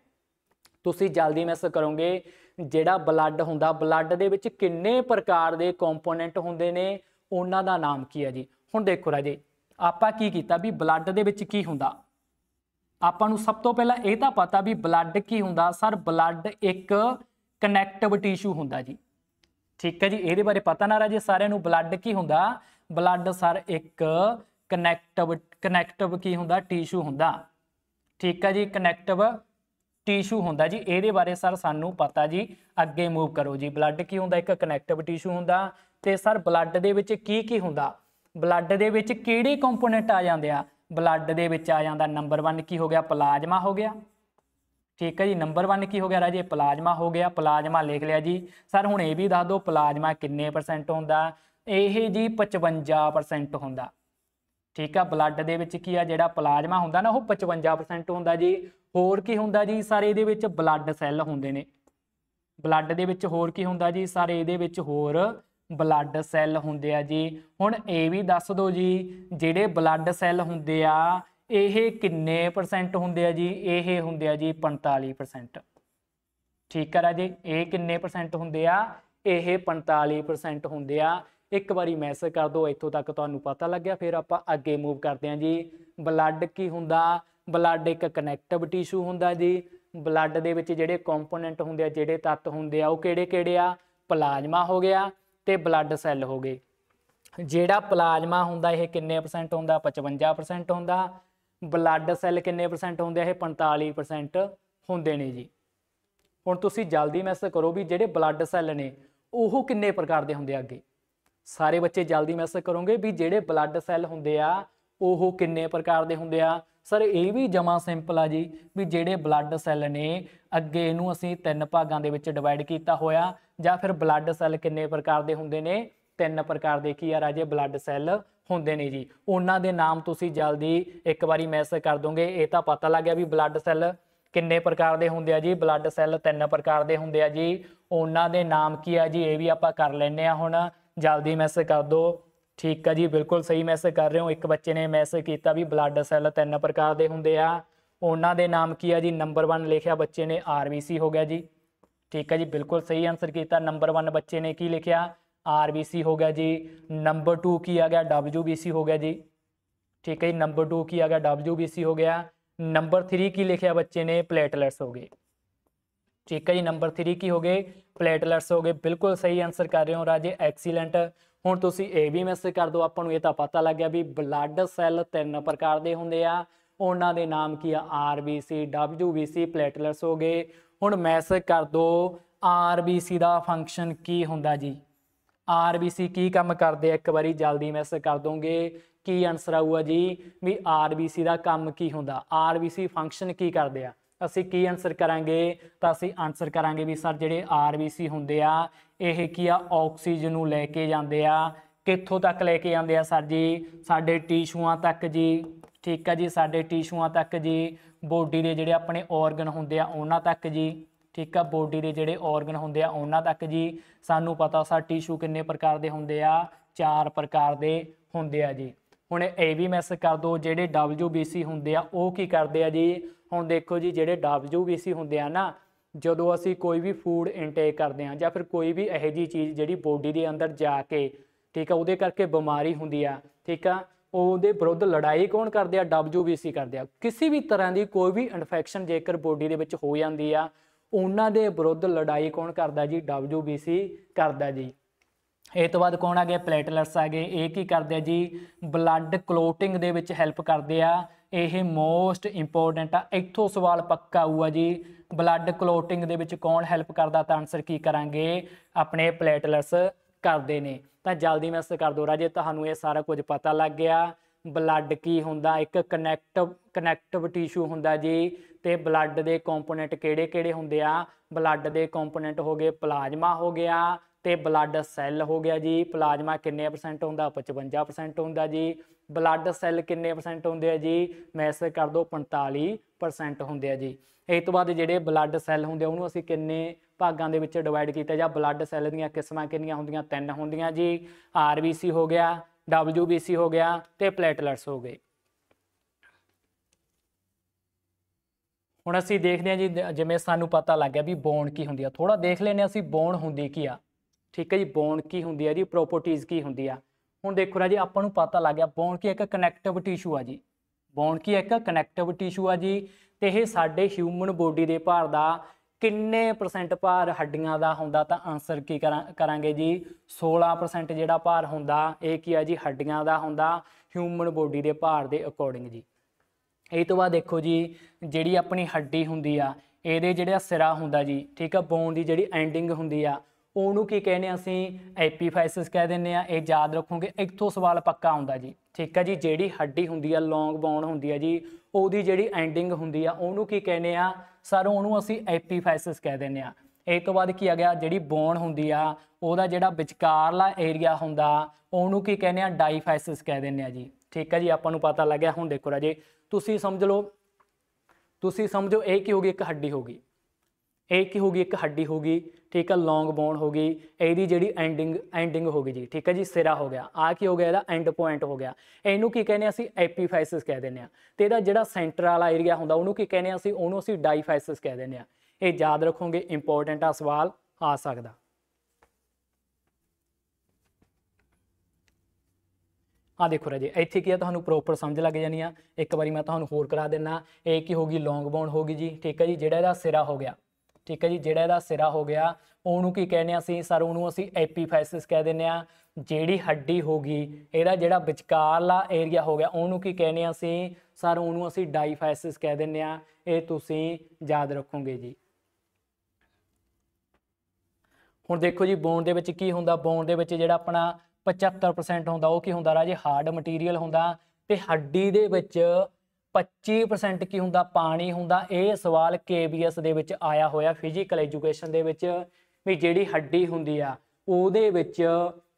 ਤੁਸੀਂ ਜਲਦੀ ਮਿਸ ਕਰੋਗੇ, ਜਿਹੜਾ ਬਲੱਡ ਹੁੰਦਾ ਬਲੱਡ ਦੇ ਵਿੱਚ ਕਿੰਨੇ ਪ੍ਰਕਾਰ ਦੇ ਕੰਪੋਨੈਂਟ ਹੁੰਦੇ ਨੇ, ਉਹਨਾਂ ਦਾ ਨਾਮ ਕੀ ਹੈ ਜੀ? ਹੁਣ ਦੇਖੋ ਰਾਜੇ ਆਪਾਂ ਕੀ ਕੀਤਾ ਵੀ ਬਲੱਡ ਦੇ ਵਿੱਚ ਕੀ ਹੁੰਦਾ? ਆਪਾਂ ਨੂੰ ਸਭ ਤੋਂ ਪਹਿਲਾਂ ਇਹ ਤਾਂ ਪਤਾ ਵੀ ਬਲੱਡ ਕੀ ਹੁੰਦਾ। ਸਰ ਬਲੱਡ ਇੱਕ ਕਨੈਕਟਿਵ ਟਿਸ਼ੂ ਹੁੰਦਾ ਜੀ। ਠੀਕ ਹੈ ਜੀ? ਇਹਦੇ ਬਾਰੇ ਪਤਾ ਨਾ ਰਾਜੇ, ਸਾਰਿਆਂ ਨੂੰ ਬਲੱਡ ਕੀ ਹੁੰਦਾ? ਬਲੱਡ ਸਰ ਇੱਕ ਕਨੈਕਟਿਵ ਕਨੈਕਟਿਵ ਕੀ ਹੁੰਦਾ? ਟਿਸ਼ੂ ਹੁੰਦਾ। ਠੀਕ ਹੈ ਜੀ? ਕਨੈਕਟਿਵ ਟਿਸ਼ੂ ਹੁੰਦਾ ਜੀ। ਇਹਦੇ ਬਾਰੇ ਸਰ ਸਾਨੂੰ ਪਤਾ ਜੀ। ਅੱਗੇ ਮੂਵ ਕਰੋ ਜੀ। ਬਲੱਡ ਕੀ ਹੁੰਦਾ? ਇੱਕ ਕਨੈਕਟਿਵ ਟਿਸ਼ੂ ਹੁੰਦਾ। ਤੇ ਸਰ ਬਲੱਡ ਦੇ ਵਿੱਚ ਕੀ ਕੀ ਹੁੰਦਾ? ਬਲੱਡ ਦੇ ਵਿੱਚ ਕਿਹੜੇ ਕੰਪੋਨੈਂਟ ਆ ਜਾਂਦੇ ਆ? ਬਲੱਡ ਦੇ ਵਿੱਚ ਆ ਜਾਂਦਾ ਨੰਬਰ 1 ਕੀ ਹੋ ਗਿਆ? ਪਲਾਜ਼ਮਾ ਹੋ ਗਿਆ। ਠੀਕ ਹੈ ਜੀ, ਨੰਬਰ 1 ਕੀ ਹੋ ਗਿਆ ਰਾਜੇ? ਪਲਾਜ਼ਮਾ ਹੋ ਗਿਆ। ਪਲਾਜ਼ਮਾ ਲਿਖ ਲਿਆ ਜੀ। ਸਰ, ਹੁਣ ਇਹ ਵੀ ਦੱਸ ਦਿਓ, ਪਲਾਜ਼ਮਾ ਕਿੰਨੇ ਪਰਸੈਂਟ ਹੁੰਦਾ? ਇਹ ਜੀ 55% ਹੁੰਦਾ। ਠੀਕ ਆ, ਬਲੱਡ ਦੇ ਵਿੱਚ ਕੀ ਆ? ਜਿਹੜਾ ਪਲਾਜ਼ਮਾ ਹੁੰਦਾ ਨਾ, ਉਹ 55% ਹੁੰਦਾ ਜੀ। ਹੋਰ ਕੀ ਹੁੰਦਾ ਜੀ? ਸਰ, ਇਹਦੇ ਵਿੱਚ ਬਲੱਡ ਸੈੱਲ ਹੁੰਦੇ ਨੇ। ਬਲੱਡ ਦੇ ਵਿੱਚ ਹੋਰ ਕੀ ਹੁੰਦਾ ਜੀ? ਸਰ, ਇਹਦੇ ਵਿੱਚ ਹੋਰ ਬਲੱਡ ਸੈੱਲ ਹੁੰਦੇ ਆ ਜੀ। ਹੁਣ ਇਹ ਵੀ ਦੱਸ ਦਿਓ ਜੀ, ਜਿਹੜੇ ਬਲੱਡ ਸੈੱਲ ਹੁੰਦੇ ਆ, ਇਹ ਕਿੰਨੇ ਪਰਸੈਂਟ ਹੁੰਦੇ ਆ ਜੀ? ਇਹ ਹੁੰਦੇ ਆ ਜੀ 45% ਠੀਕ ਹੈ ਰਾਜੇ, ਇਹ ਕਿੰਨੇ ਪਰਸੈਂਟ ਹੁੰਦੇ ਆ? ਇਹ 45% ਹੁੰਦੇ ਆ। ਇੱਕ ਵਾਰੀ ਮੈਸੇਜ ਕਰ ਦਿਓ ਇੱਥੋਂ ਤੱਕ ਤੁਹਾਨੂੰ ਪਤਾ ਲੱਗਿਆ, ਫਿਰ ਆਪਾਂ ਅੱਗੇ ਮੂਵ ਕਰਦੇ ਹਾਂ ਜੀ। ਬਲੱਡ ਕੀ ਹੁੰਦਾ? ਬਲੱਡ ਇੱਕ ਕਨੈਕਟਿਵ ਟਿਸ਼ੂ ਹੁੰਦਾ ਜੀ। ਬਲੱਡ ਦੇ ਵਿੱਚ ਜਿਹੜੇ ਕੰਪੋਨੈਂਟ ਹੁੰਦੇ ਆ, ਜਿਹੜੇ ਤੱਤ ਹੁੰਦੇ ਆ, ਉਹ ਕਿਹੜੇ ਕਿਹੜੇ ਆ? ਪਲਾਜ਼ਮਾ ਹੋ ਗਿਆ। ਤੇ ਬਲੱਡ ਸੈੱਲ ਹੋ ਗਏ। ਜਿਹੜਾ ਪਲਾਜ਼ਮਾ ਹੁੰਦਾ, ਇਹ ਕਿੰਨੇ ਪਰਸੈਂਟ ਹੁੰਦਾ? 55% ਹੁੰਦਾ। ਬਲੱਡ ਸੈੱਲ ਕਿੰਨੇ ਪਰਸੈਂਟ ਹੁੰਦੇ ਆ? ਇਹ 45% ਹੁੰਦੇ ਨੇ ਜੀ। ਹੁਣ ਤੁਸੀਂ ਜਲਦੀ ਮੈਸੇਜ ਕਰੋ ਵੀ ਜਿਹੜੇ ਬਲੱਡ ਸੈੱਲ ਨੇ, ਉਹ ਕਿੰਨੇ ਪ੍ਰਕਾਰ ਦੇ ਹੁੰਦੇ ਆ ਅੱਗੇ? ਸਾਰੇ ਬੱਚੇ ਜਲਦੀ ਮੈਸੇਜ ਕਰੋਗੇ ਵੀ ਜਿਹੜੇ ਬਲੱਡ ਸੈੱਲ ਹੁੰਦੇ ਆ, ਉਹ ਕਿੰਨੇ ਪ੍ਰਕਾਰ ਦੇ ਹੁੰਦੇ ਆ? ਸਰ ਇਹ ਵੀ ਜਮਾ ਸਿੰਪਲ ਆ ਜੀ ਵੀ ਜਿਹੜੇ ਬਲੱਡ ਸੈੱਲ ਨੇ, ਅੱਗੇ ਇਹਨੂੰ ਅਸੀਂ ਤਿੰਨ ਭਾਗਾਂ ਦੇ ਵਿੱਚ ਡਿਵਾਈਡ ਕੀਤਾ ਹੋਇਆ, ਜਾਂ ਫਿਰ ਬਲੱਡ ਸੈੱਲ ਕਿੰਨੇ ਪ੍ਰਕਾਰ ਦੇ ਹੁੰਦੇ ਨੇ? ਤਿੰਨ ਪ੍ਰਕਾਰ ਦੇ ਕੀ ਆ ਰਾਜੇ? ਬਲੱਡ ਸੈੱਲ ਹੁੰਦੇ ਨੇ ਜੀ। ਉਹਨਾਂ ਦੇ ਨਾਮ ਤੁਸੀਂ ਜਲਦੀ ਇੱਕ ਵਾਰੀ ਮੈਸੇਜ ਕਰ ਦੋਗੇ। ਇਹ ਤਾਂ ਪਤਾ ਲੱਗ ਗਿਆ ਵੀ ਬਲੱਡ ਸੈੱਲ ਕਿੰਨੇ ਪ੍ਰਕਾਰ ਦੇ ਹੁੰਦੇ ਆ ਜੀ? ਬਲੱਡ ਸੈੱਲ ਤਿੰਨ ਪ੍ਰਕਾਰ ਦੇ ਹੁੰਦੇ ਆ ਜੀ। ਉਹਨਾਂ ਦੇ ਨਾਮ ਕੀ ਆ ਜੀ? ਇਹ ਵੀ ਆਪਾਂ ਕਰ ਲੈਨੇ ਆ ਹੁਣ। ਜਲਦੀ ਮੈਸੇਜ ਕਰ ਦਿਓ ਠੀਕ ਆ ਜੀ, ਬਿਲਕੁਲ ਸਹੀ ਮੈਸੇਜ ਕਰ ਰਹੇ ਹੋ। ਇੱਕ ਬੱਚੇ ਨੇ ਮੈਸੇਜ ਕੀਤਾ ਵੀ ਬਲੱਡ ਸੈੱਲ ਤਿੰਨ ਪ੍ਰਕਾਰ ਦੇ ਹੁੰਦੇ ਆ। ਉਹਨਾਂ ਦੇ ਨਾਮ ਕੀ ਆ ਜੀ? ਨੰਬਰ 1 ਲਿਖਿਆ ਬੱਚੇ ਨੇ ਆਰਬੀਸੀ ਹੋ ਗਿਆ ਜੀ। ਠੀਕ ਹੈ ਜੀ, ਬਿਲਕੁਲ ਸਹੀ ਆਨਸਰ ਕੀਤਾ। ਨੰਬਰ 1 ਬੱਚੇ ਨੇ ਕੀ ਲਿਖਿਆ? ਆਰਬੀਸੀ ਹੋ ਗਿਆ ਜੀ। ਨੰਬਰ 2 ਕੀ ਆ ਗਿਆ? ਡਬਲਯੂਬੀਸੀ ਹੋ ਗਿਆ ਜੀ। ਠੀਕ ਹੈ ਜੀ ਨੰਬਰ 2 ਕੀ ਆ ਗਿਆ? ਡਬਲਯੂਬੀਸੀ ਹੋ ਗਿਆ। ਨੰਬਰ 3 ਕੀ ਲਿਖਿਆ ਬੱਚੇ ਨੇ? ਪਲੇਟਲੈਟਸ ਹੋ ਗਏ। ਠੀਕ ਹੈ ਜੀ ਨੰਬਰ 3 ਕੀ ਹੋ ਗਏ? ਪਲੇਟਲੈਟਸ ਹੋ ਗਏ। ਬਿਲਕੁਲ ਸਹੀ ਆਨਸਰ ਕਰ ਰਹੇ ਹੋ ਰਾਜੇ। ਐਕਸੀਲੈਂਟ ਹੁਣ ਤੁਸੀਂ ਇਹ ਵੀ ਮੈਸੇਜ ਕਰ ਦਿਓ, ਆਪਾਂ ਨੂੰ ਇਹ ਤਾਂ ਪਤਾ ਲੱਗ ਗਿਆ ਵੀ ਬਲੱਡ ਸੈੱਲ ਤਿੰਨ ਪ੍ਰਕਾਰ ਦੇ ਹੁੰਦੇ ਆ। ਉਹਨਾਂ ਦੇ ਨਾਮ ਕੀ ਆ? ਆਰਬੀਸੀ ਡਬਲਯੂਬੀਸੀ ਪਲੇਟਲੈਟਸ ਹੋ ਗਏ। ਹੁਣ ਮੈਸੇਜ ਕਰ ਦਿਓ ਆਰਬੀਸੀ ਦਾ ਫੰਕਸ਼ਨ ਕੀ ਹੁੰਦਾ ਜੀ? ਆਰਬੀਸੀ ਕੀ ਕੰਮ ਕਰਦੇ ਆ? ਇੱਕ ਵਾਰੀ ਜਲਦੀ ਮੈਸੇਜ ਕਰ ਦੋਗੇ। ਕੀ ਆਨਸਰ ਆਊਗਾ ਜੀ? ਵੀ ਆਰਬੀਸੀ ਦਾ ਕੰਮ ਕੀ ਹੁੰਦਾ? ਆਰਬੀਸੀ ਫੰਕਸ਼ਨ ਕੀ ਕਰਦੇ ਆ? ਅਸੀਂ ਕੀ ਆਨਸਰ ਕਰਾਂਗੇ? ਤਾਂ ਅਸੀਂ ਆਨਸਰ ਕਰਾਂਗੇ ਵੀ ਸਰ ਜਿਹੜੇ ਆਰਬੀਸੀ ਹੁੰਦੇ ਆ, ਇਹ ਕੀ ਆ? ਆਕਸੀਜਨ ਨੂੰ ਲੈ ਕੇ ਜਾਂਦੇ ਆ। ਕਿੱਥੋਂ ਤੱਕ ਲੈ ਕੇ ਜਾਂਦੇ ਆ ਸਰ ਜੀ? ਸਾਡੇ ਟਿਸ਼ੂਆਂ ਤੱਕ ਜੀ। ਠੀਕ ਆ ਜੀ, ਸਾਡੇ ਟਿਸ਼ੂਆਂ ਤੱਕ ਜੀ। ਬੋਡੀ ਦੇ ਜਿਹੜੇ ਆਪਣੇ ਆਰਗਨ ਹੁੰਦੇ ਆ, ਉਹਨਾਂ ਤੱਕ ਜੀ। ਠੀਕ ਆ, ਬੋਡੀ ਦੇ ਜਿਹੜੇ ਆਰਗਨ ਹੁੰਦੇ ਆ, ਉਹਨਾਂ ਤੱਕ ਜੀ। ਸਾਨੂੰ ਪਤਾ ਸਾ ਟਿਸ਼ੂ ਕਿੰਨੇ ਪ੍ਰਕਾਰ ਦੇ ਹੁੰਦੇ ਆ? ਚਾਰ ਪ੍ਰਕਾਰ ਦੇ ਹੁੰਦੇ ਆ ਜੀ। ਹੁਣ ਇਹ ਵੀ ਮੈਸੇਜ ਕਰ ਦੋ, ਜਿਹੜੇ WBC ਹੁੰਦੇ ਆ, ਉਹ ਕੀ ਕਰਦੇ ਆ ਜੀ? ਹੁਣ ਦੇਖੋ ਜੀ, ਜਿਹੜੇ WBC ਹੁੰਦੇ ਆ ਨਾ, ਜਦੋਂ ਅਸੀਂ ਕੋਈ ਵੀ ਫੂਡ ਇਨਟੇਕ ਕਰਦੇ ਆ ਜਾਂ ਫਿਰ ਕੋਈ ਵੀ ਇਹੋ ਜੀ ਚੀਜ਼ ਜਿਹੜੀ ਬੋਡੀ ਦੇ ਅੰਦਰ ਜਾ ਕੇ, ਠੀਕ ਆ, ਉਹਦੇ ਕਰਕੇ ਬਿਮਾਰੀ ਹੁੰਦੀ ਆ, ਠੀਕ ਆ, ਉਹਦੇ ਵਿਰੁੱਧ ਲੜਾਈ ਕੌਣ ਕਰਦੇ ਆ? WBC ਕਰਦੇ ਆ। ਕਿਸੇ ਵੀ ਤਰ੍ਹਾਂ ਦੀ ਕੋਈ ਵੀ ਇਨਫੈਕਸ਼ਨ ਜੇਕਰ ਬੋਡੀ ਦੇ ਵਿੱਚ ਹੋ ਜਾਂਦੀ ਆ, ਉਹਨਾਂ ਦੇ ਵਿਰੁੱਧ ਲੜਾਈ ਕੌਣ ਕਰਦਾ ਜੀ? WBC ਕਰਦਾ ਜੀ। ਇਹ ਤੋਂ ਬਾਅਦ ਕੌਣ ਆ ਗਿਆ ਪਲੇਟਲੈਟਸ ਆ ਗਏ। ਇਹ ਕੀ ਕਰਦੇ ਆ ਜੀ? ਬਲੱਡ ਕਲੋਟਿੰਗ ਦੇ ਵਿੱਚ ਹੈਲਪ ਕਰਦੇ ਆ। ਇਹ ਮੋਸਟ ਇੰਪੋਰਟੈਂਟ ਆ। ਇੱਥੋਂ ਸਵਾਲ ਪੱਕਾ ਆਊਗਾ ਜੀ। ਬਲੱਡ ਕਲੋਟਿੰਗ ਦੇ ਵਿੱਚ ਕੌਣ ਹੈਲਪ ਕਰਦਾ? ਤਾਂ ਆਨਸਰ ਕੀ ਕਰਾਂਗੇ? ਆਪਣੇ ਪਲੇਟਲੈਟਸ ਕਰਦੇ ਨੇ। ਤਾਂ ਜਲਦੀ ਮੈਸੇਜ ਕਰ ਦਿਓ ਰਾਜੇ, ਤੁਹਾਨੂੰ ਇਹ ਸਾਰਾ ਕੁਝ ਪਤਾ ਲੱਗ ਗਿਆ। ਬਲੱਡ ਕੀ ਹੁੰਦਾ? ਇੱਕ ਕਨੈਕਟਿਵ ਕਨੈਕਟਿਵ ਟਿਸ਼ੂ ਹੁੰਦਾ ਜੀ। ਤੇ ਬਲੱਡ ਦੇ ਕੰਪੋਨੈਂਟ ਕਿਹੜੇ-ਕਿਹੜੇ ਹੁੰਦੇ ਆ? ਬਲੱਡ ਦੇ ਕੰਪੋਨੈਂਟ ਹੋ ਗਏ, ਪਲਾਜ਼ਮਾ ਹੋ ਗਿਆ। ਤੇ ਬਲੱਡ ਸੈੱਲ ਹੋ ਗਿਆ ਜੀ ਪਲਾਜ਼ਮਾ ਕਿੰਨੇ ਪਰਸੈਂਟ ਹੁੰਦਾ? 55% ਹੁੰਦਾ ਜੀ। ਬਲੱਡ ਸੈੱਲ ਕਿੰਨੇ ਪਰਸੈਂਟ ਹੁੰਦੇ ਆ ਜੀ? ਮੈਸੇਜ ਕਰ ਦਿਓ 45% ਹੁੰਦੇ ਆ ਜੀ। ਇਹ ਤੋਂ ਬਾਅਦ ਜਿਹੜੇ ਬਲੱਡ ਸੈੱਲ ਹੁੰਦੇ ਆ, ਉਹਨੂੰ ਅਸੀਂ ਕਿੰਨੇ ਭਾਗਾਂ ਦੇ ਵਿੱਚ ਡਿਵਾਈਡ ਕੀਤਾ? ਜਾਂ ਬਲੱਡ ਸੈੱਲ ਦੀਆਂ ਕਿਸਮਾਂ ਕਿੰਨੀਆਂ ਹੁੰਦੀਆਂ? ਤਿੰਨ ਹੁੰਦੀਆਂ ਜੀ। ਆਰਬੀਸੀ ਹੋ ਗਿਆ WBC ਹੋ ਗਿਆ ਤੇ ਪਲੇਟਲੈਟਸ ਹੋ ਗਏ। ਹੁਣ ਅਸੀਂ ਦੇਖਦੇ ਹਾਂ ਜੀ, ਜਿਵੇਂ ਸਾਨੂੰ ਪਤਾ ਲੱਗ ਗਿਆ ਵੀ ਬੋਨ ਕੀ ਹੁੰਦੀ ਆ। ਥੋੜਾ ਦੇਖ ਲੈਨੇ ਅਸੀਂ ਬੋਨ ਹੁੰਦੀ ਕੀ ਆ। ਠੀਕ ਹੈ ਜੀ ਬੋਨ ਕੀ ਹੁੰਦੀ ਆ ਜੀ ਪ੍ਰੋਪਰਟੀਜ਼ ਕੀ ਹੁੰਦੀ ਆ। ਹੁਣ ਦੇਖੋ ਰਾਜੀ, ਆਪਾਂ ਨੂੰ ਪਤਾ ਲੱਗ ਗਿਆ ਬੋਨ ਕੀ ਇੱਕ ਕਨੈਕਟਿਵ ਟਿਸ਼ੂ ਆ ਜੀ। ਬੋਨ ਕੀ ਇੱਕ ਕਨੈਕਟਿਵ ਟਿਸ਼ੂ ਆ ਜੀ, ਤੇ ਇਹ ਸਾਡੇ ਹਿਊਮਨ ਬੋਡੀ ਦੇ ਭਾਰ ਦਾ ਕਿੰਨੇ ਪਰਸੈਂਟ ਭਾਰ ਹੱਡੀਆਂ ਦਾ ਹੁੰਦਾ, ਤਾਂ ਆਨਸਰ ਕੀ ਕਰਾਂ- ਕਰਾਂਗੇ ਜੀ? 16% ਜਿਹੜਾ ਭਾਰ ਹੁੰਦਾ, ਇਹ ਕੀ ਆ ਜੀ? ਹੱਡੀਆਂ ਦਾ ਹੁੰਦਾ ਹਿਊਮਨ ਬੋਡੀ ਦੇ ਭਾਰ ਦੇ ਅਕੋਰਡਿੰਗ ਜੀ। ਇਹ ਤੋਂ ਬਾਅਦ ਦੇਖੋ ਜੀ, ਜਿਹੜੀ ਆਪਣੀ ਹੱਡੀ ਹੁੰਦੀ ਆ, ਇਹਦੇ ਜਿਹੜਾ ਸਿਰਾ ਹੁੰਦਾ ਜੀ, ਠੀਕ ਆ ਬੋਨ ਦੀ ਜਿਹੜੀ ਐਂਡਿੰਗ ਹੁੰਦੀ ਆ ਉਹਨੂੰ ਕੀ ਕਹਿੰਦੇ ਆ ਅਸੀਂ, ਐਪੀਫਾਈਸਿਸ ਕਹਿ ਦਿੰਦੇ ਆ ਇਹ ਯਾਦ ਰੱਖੋਗੇ, ਇੱਥੋਂ ਸਵਾਲ ਪੱਕਾ ਆਉਂਦਾ ਜੀ। ਠੀਕ ਆ ਜੀ, ਜਿਹੜੀ ਹੱਡੀ ਹੁੰਦੀ ਆ ਲੌਂਗ ਬੋਨ ਹੁੰਦੀ ਆ ਜੀ, ਉਹਦੀ ਜਿਹੜੀ ਐਂਡਿੰਗ ਹੁੰਦੀ ਆ, ਉਹਨੂੰ ਕੀ ਕਹਿੰਦੇ ਆ ਸਰ ਉਹਨੂੰ ਅਸੀਂ ਐਪੀਫਾਈਸਿਸ ਕਹਿ ਦਿੰਦੇ ਆ ਇਹ ਤੋਂ ਬਾਅਦ ਕੀ ਆ ਗਿਆ, ਜਿਹੜੀ ਬੋਨ ਹੁੰਦੀ ਆ, ਉਹਦਾ ਜਿਹੜਾ ਵਿਚਕਾਰਲਾ ਏਰੀਆ ਹੁੰਦਾ, ਉਹਨੂੰ ਕੀ ਕਹਿੰਦੇ ਆ ਡਾਈਫਾਈਸਿਸ ਕਹਿ ਦਿੰਦੇ ਆ ਜੀ। ਠੀਕ ਆ ਜੀ, ਆਪਾਂ ਨੂੰ ਪਤਾ ਲੱਗਿਆ ਹੁਣ ਦੇਖੋ ਰਾਜੇ, ਤੁਸੀਂ ਸਮਝ ਲਓ, ਤੁਸੀਂ ਸਮਝੋ ਇਹ ਕੀ ਹੋਗੀ ਇੱਕ ਹੱਡੀ ਹੋਗੀ ਇਹ ਕੀ ਹੋਗੀ ਇੱਕ ਹੱਡੀ ਹੋਗੀ ਠੀਕ ਹੈ ਲੌਂਗ ਬੋਨ ਹੋਗੀ ਇਹਦੀ ਜਿਹੜੀ ਐਂਡਿੰਗ ਐਂਡਿੰਗ ਹੋਗੀ ਜੀ, ਠੀਕ ਹੈ ਜੀ, ਸਿਰਾ ਹੋ ਗਿਆ। ਆ ਕੀ ਹੋ ਗਿਆ? ਇਹਦਾ ਐਂਡ ਪੁਆਇੰਟ ਹੋ ਗਿਆ। ਇਹਨੂੰ ਕੀ ਕਹਿੰਦੇ ਆ ਅਸੀਂ? ਐਪੀਫਾਈਸਿਸ ਕਹਿ ਦਿੰਦੇ ਆ। ਤੇ ਇਹਦਾ ਜਿਹੜਾ ਸੈਂਟਰ ਵਾਲਾ ਏਰੀਆ ਹੁੰਦਾ, ਉਹਨੂੰ ਕੀ ਕਹਿੰਦੇ ਆ ਅਸੀਂ? ਉਹਨੂੰ ਅਸੀਂ ਡਾਈਫਾਈਸਿਸ ਕਹਿ ਦਿੰਦੇ ਆ। ਇਹ ਯਾਦ ਰੱਖੋਗੇ ਇੰਪੋਰਟੈਂਟ ਆ ਸਵਾਲ, ਆ ਸਕਦਾ। ਆ ਦੇਖੋ ਰਾਜੇ, ਇੱਥੇ ਕੀ ਆ ਤੁਹਾਨੂੰ ਪ੍ਰੋਪਰ ਸਮਝ ਲੱਗ ਜਾਣੀ ਆ। ਇੱਕ ਵਾਰੀ ਮੈਂ ਤੁਹਾਨੂੰ ਹੋਰ ਕਰਾ ਦਿੰਨਾ। ਇਹ ਕੀ ਹੋਗੀ ਲੌਂਗ ਬੋਨ ਹੋਗੀ ਜੀ, ਠੀਕ ਹੈ ਜੀ, ਜਿਹੜਾ ਇਹਦਾ ਸਿਰਾ ਹੋ ਗਿਆ। ਠੀਕ ਹੈ ਜੀ, ਜਿਹੜਾ ਇਹਦਾ ਸਿਰਾ ਹੋ ਗਿਆ, ਉਹਨੂੰ ਕੀ ਕਹਿੰਦੇ ਆ ਅਸੀਂ? ਸਰ, ਉਹਨੂੰ ਅਸੀਂ ਐਪੀਫਾਈਸਿਸ ਕਹਿ ਦਿੰਦੇ ਆ ਜਿਹੜੀ ਹੱਡੀ ਹੋਗੀ ਇਹਦਾ ਜਿਹੜਾ ਵਿਚਕਾਰਲਾ ਏਰੀਆ ਹੋ ਗਿਆ, ਉਹਨੂੰ ਕੀ ਕਹਿੰਦੇ ਆ ਅਸੀਂ? ਸਰ, ਉਹਨੂੰ ਅਸੀਂ ਡਾਈਫਾਈਸਿਸ ਕਹਿ ਦਿੰਦੇ ਆ ਇਹ ਤੁਸੀਂ ਯਾਦ ਰੱਖੋਗੇ ਜੀ। ਹੁਣ ਦੇਖੋ ਜੀ ਬੋਨ ਦੇ ਵਿੱਚ ਕੀ ਹੁੰਦਾ? ਬੋਨ ਦੇ ਵਿੱਚ ਜਿਹੜਾ ਆਪਣਾ 75% ਹੁੰਦਾ, ਉਹ ਕੀ ਹੁੰਦਾ ਰਾਜੇ? ਹਾਰਡ ਮਟੀਰੀਅਲ ਹੁੰਦਾ ਤੇ ਹੱਡੀ ਦੇ ਵਿੱਚ 25% ਕੀ ਹੁੰਦਾ? ਪਾਣੀ ਹੁੰਦਾ। ਇਹ ਸਵਾਲ KBS ਦੇ ਵਿੱਚ ਆਇਆ ਹੋਇਆ ਫਿਜ਼ੀਕਲ ਐਜੂਕੇਸ਼ਨ ਦੇ ਵਿੱਚ, ਵੀ ਜਿਹੜੀ ਹੱਡੀ ਹੁੰਦੀ ਆ, ਉਹਦੇ ਵਿੱਚ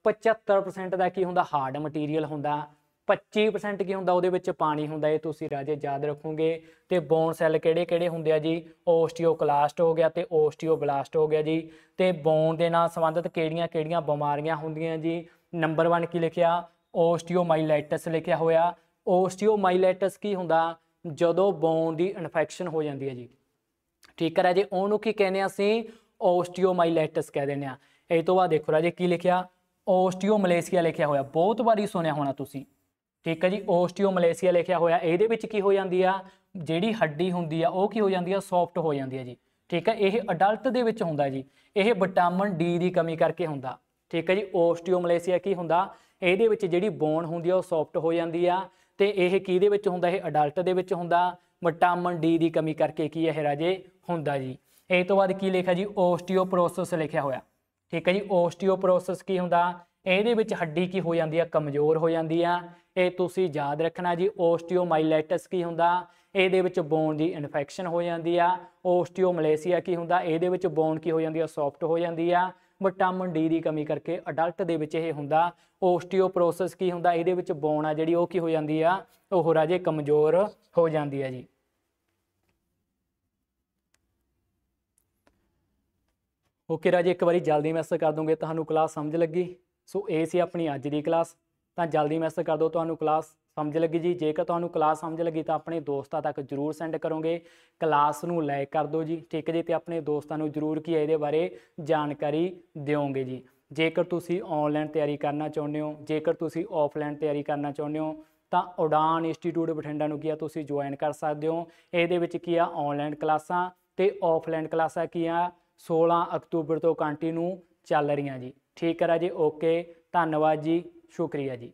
75% ਦਾ ਕੀ ਹੁੰਦਾ? ਹਾਰਡ ਮਟੀਰੀਅਲ ਹੁੰਦਾ। 25% ਕੀ ਹੁੰਦਾ? ਉਹਦੇ ਵਿੱਚ ਪਾਣੀ ਹੁੰਦਾ। ਇਹ ਤੁਸੀਂ ਰਾਜੇ ਯਾਦ ਰੱਖੋਗੇ। ਤੇ ਬੋਨ ਸੈੱਲ ਕਿਹੜੇ ਕਿਹੜੇ ਹੁੰਦੇ ਆ ਜੀ? ਓਸਟੀਓਕਲਾਸਟ ਹੋ ਗਿਆ ਤੇ ਓਸਟੀਓਬਲਾਸਟ ਹੋ ਗਿਆ ਜੀ। ਤੇ ਬੋਨ ਦੇ ਨਾਲ ਸੰਬੰਧਿਤ ਕਿਹੜੀਆਂ ਕਿਹੜੀਆਂ ਬਿਮਾਰੀਆਂ ਹੁੰਦੀਆਂ ਜੀ? ਨੰਬਰ 1 ਕੀ ਲਿਖਿਆ? ਓਸਟੀਓਮਾਈਲਾਈਟਿਸ ਲਿਖਿਆ ਹੋਇਆ। ਓਸਟੀਓਮਾਈਲਾਈਟਿਸ ਕੀ ਹੁੰਦਾ? ਜਦੋਂ ਬੋਨ ਦੀ ਇਨਫੈਕਸ਼ਨ ਹੋ ਜਾਂਦੀ ਹੈ ਜੀ। ਠੀਕ ਹੈ ਰਾਜੇ, ਉਹਨੂੰ ਕੀ ਕਹਿੰਦੇ ਆ ਅਸੀਂ? ਓਸਟੀਓਮਾਈਲਾਈਟਿਸ ਕਹਿ ਦਿੰਦੇ ਆ ਇਹ ਤੋਂ ਬਾਅਦ ਦੇਖੋ ਰਾਜੇ, ਕੀ ਲਿਖਿਆ? ਓਸਟੀਓਮਲੇਸੀਆ ਲਿਖਿਆ ਹੋਇਆ। ਬਹੁਤ ਵਾਰੀ ਸੁਣਿਆ ਹੋਣਾ ਤੁਸੀਂ। ਠੀਕ ਹੈ ਜੀ, ਓਸਟੀਓਮਲੇਸੀਆ ਲਿਖਿਆ ਹੋਇਆ। ਇਹਦੇ ਵਿੱਚ ਕੀ ਹੋ ਜਾਂਦੀ ਆ? ਜਿਹੜੀ ਹੱਡੀ ਹੁੰਦੀ ਆ, ਉਹ ਕੀ ਹੋ ਜਾਂਦੀ ਆ? ਸੌਫਟ ਹੋ ਜਾਂਦੀ ਆ ਜੀ। ਠੀਕ ਹੈ, ਇਹ ਅਡਲਟ ਦੇ ਵਿੱਚ ਹੁੰਦਾ ਜੀ। ਇਹ ਵਿਟਾਮਿਨ ਡੀ ਦੀ ਕਮੀ ਕਰਕੇ ਹੁੰਦਾ। ਠੀਕ ਹੈ ਜੀ, ਓਸਟੀਓਮਲੇਸੀਆ ਕੀ ਹੁੰਦਾ? ਇਹਦੇ ਵਿੱਚ ਜਿਹੜੀ ਬੋਨ ਹੁੰਦੀ ਆ, ਉਹ ਸੌਫਟ ਹੋ ਜਾਂਦੀ ਆ। ਤੇ ਇਹ ਕਿਹਦੇ ਵਿੱਚ ਹੁੰਦਾ? ਇਹ ਅਡਲਟ ਦੇ ਵਿੱਚ ਹੁੰਦਾ। ਵਿਟਾਮਿਨ ਡੀ ਦੀ ਕਮੀ ਕਰਕੇ ਕੀ ਇਹ ਰਾਜੇ ਹੁੰਦਾ ਜੀ? ਇਹ ਤੋਂ ਬਾਅਦ ਕੀ ਲਿਖਿਆ ਜੀ? ਓਸਟੀਓਪਰੋਸਿਸ ਲਿਖਿਆ ਹੋਇਆ। ਠੀਕ ਹੈ ਜੀ? ਓਸਟੀਓਪੋਰੋਸਿਸ ਕੀ ਹੁੰਦਾ? ਇਹਦੇ ਵਿੱਚ ਹੱਡੀ ਕੀ ਹੋ ਜਾਂਦੀ ਆ? ਕਮਜ਼ੋਰ ਹੋ ਜਾਂਦੀ ਆ। ਇਹ ਤੁਸੀਂ ਯਾਦ ਰੱਖਣਾ ਜੀ ਓਸਟੀਓਮਾਈਲਾਈਟਿਸ ਕੀ ਹੁੰਦਾ? ਇਹਦੇ ਵਿੱਚ ਬੋਨ ਦੀ ਇਨਫੈਕਸ਼ਨ ਹੋ ਜਾਂਦੀ ਆ। ਓਸਟੀਓਮਲੇਸੀਆ ਕੀ ਹੁੰਦਾ? ਇਹਦੇ ਵਿੱਚ ਬੋਨ ਕੀ ਹੋ ਜਾਂਦੀ ਆ? ਸੌਫਟ ਹੋ ਜਾਂਦੀ ਆ। ਵਿਟਾਮਿਨ ਡੀ ਦੀ ਕਮੀ ਕਰਕੇ ਅਡਲਟ ਦੇ ਵਿੱਚ ਇਹ ਹੁੰਦਾ। ਓਸਟੀਓਪੋਰੋਸਿਸ ਕੀ ਹੁੰਦਾ? ਇਹਦੇ ਵਿੱਚ ਬੋਨ ਆ ਜਿਹੜੀ, ਉਹ ਕੀ ਹੋ ਜਾਂਦੀ ਆ? ਉਹ ਰਾਜੇ ਕਮਜ਼ੋਰ ਹੋ ਜਾਂਦੀ ਆ ਜੀ। ਓਕੇ ਰਾਜੇ, ਇੱਕ ਵਾਰੀ ਜਲਦੀ ਮੈਸੇਜ ਕਰ ਦੋਗੇ, ਤੁਹਾਨੂੰ ਕਲਾਸ ਸਮਝ ਲੱਗੀ? ਸੋ ਇਹ ਸੀ ਆਪਣੀ ਅੱਜ ਦੀ ਕਲਾਸ ਤਾਂ ਜਲਦੀ ਮੈਸੇਜ ਕਰ ਦਿਓ ਤੁਹਾਨੂੰ ਕਲਾਸ ਸਮਝ ਲੱਗੀ ਜੀ? ਜੇਕਰ ਤੁਹਾਨੂੰ ਕਲਾਸ ਸਮਝ ਲੱਗੀ ਤਾਂ ਆਪਣੇ ਦੋਸਤਾਂ ਤੱਕ ਜਰੂਰ ਸੈਂਡ ਕਰੋਗੇ। ਕਲਾਸ ਨੂੰ ਲਾਈਕ ਕਰ ਦਿਓ ਜੀ, ਠੀਕ ਹੈ ਜੀ? ਤੇ ਆਪਣੇ ਦੋਸਤਾਂ ਨੂੰ ਜਰੂਰ ਕੀ ਇਹਦੇ ਬਾਰੇ ਜਾਣਕਾਰੀ ਦਿਓਗੇ ਜੀ। ਜੇਕਰ ਤੁਸੀਂ ਆਨਲਾਈਨ ਤਿਆਰੀ ਕਰਨਾ ਚਾਹੁੰਦੇ ਹੋ, ਜੇਕਰ ਤੁਸੀਂ ਆਫਲਾਈਨ ਤਿਆਰੀ ਕਰਨਾ ਚਾਹੁੰਦੇ ਹੋ, ਤਾਂ ਉਡਾਨ ਇੰਸਟੀਚਿਊਟ ਬਠਿੰਡਾ ਨੂੰ ਕੀ ਆ ਤੁਸੀਂ ਜੁਆਇਨ ਕਰ ਸਕਦੇ ਹੋ। ਇਹਦੇ ਵਿੱਚ ਕੀ ਆ? ਆਨਲਾਈਨ ਕਲਾਸਾਂ ਤੇ ਆਫਲਾਈਨ ਕਲਾਸਾਂ ਕੀ ਆ? 16 ਅਕਤੂਬਰ ਤੋਂ ਕੰਟੀਨਿਊ ਚੱਲ ਰਹੀਆਂ ਜੀ। ਠੀਕ ਹੈ ਰਾਜੇ ਓਕੇ ਧੰਨਵਾਦ ਜੀ, ਸ਼ੁਕਰੀਆ ਜੀ।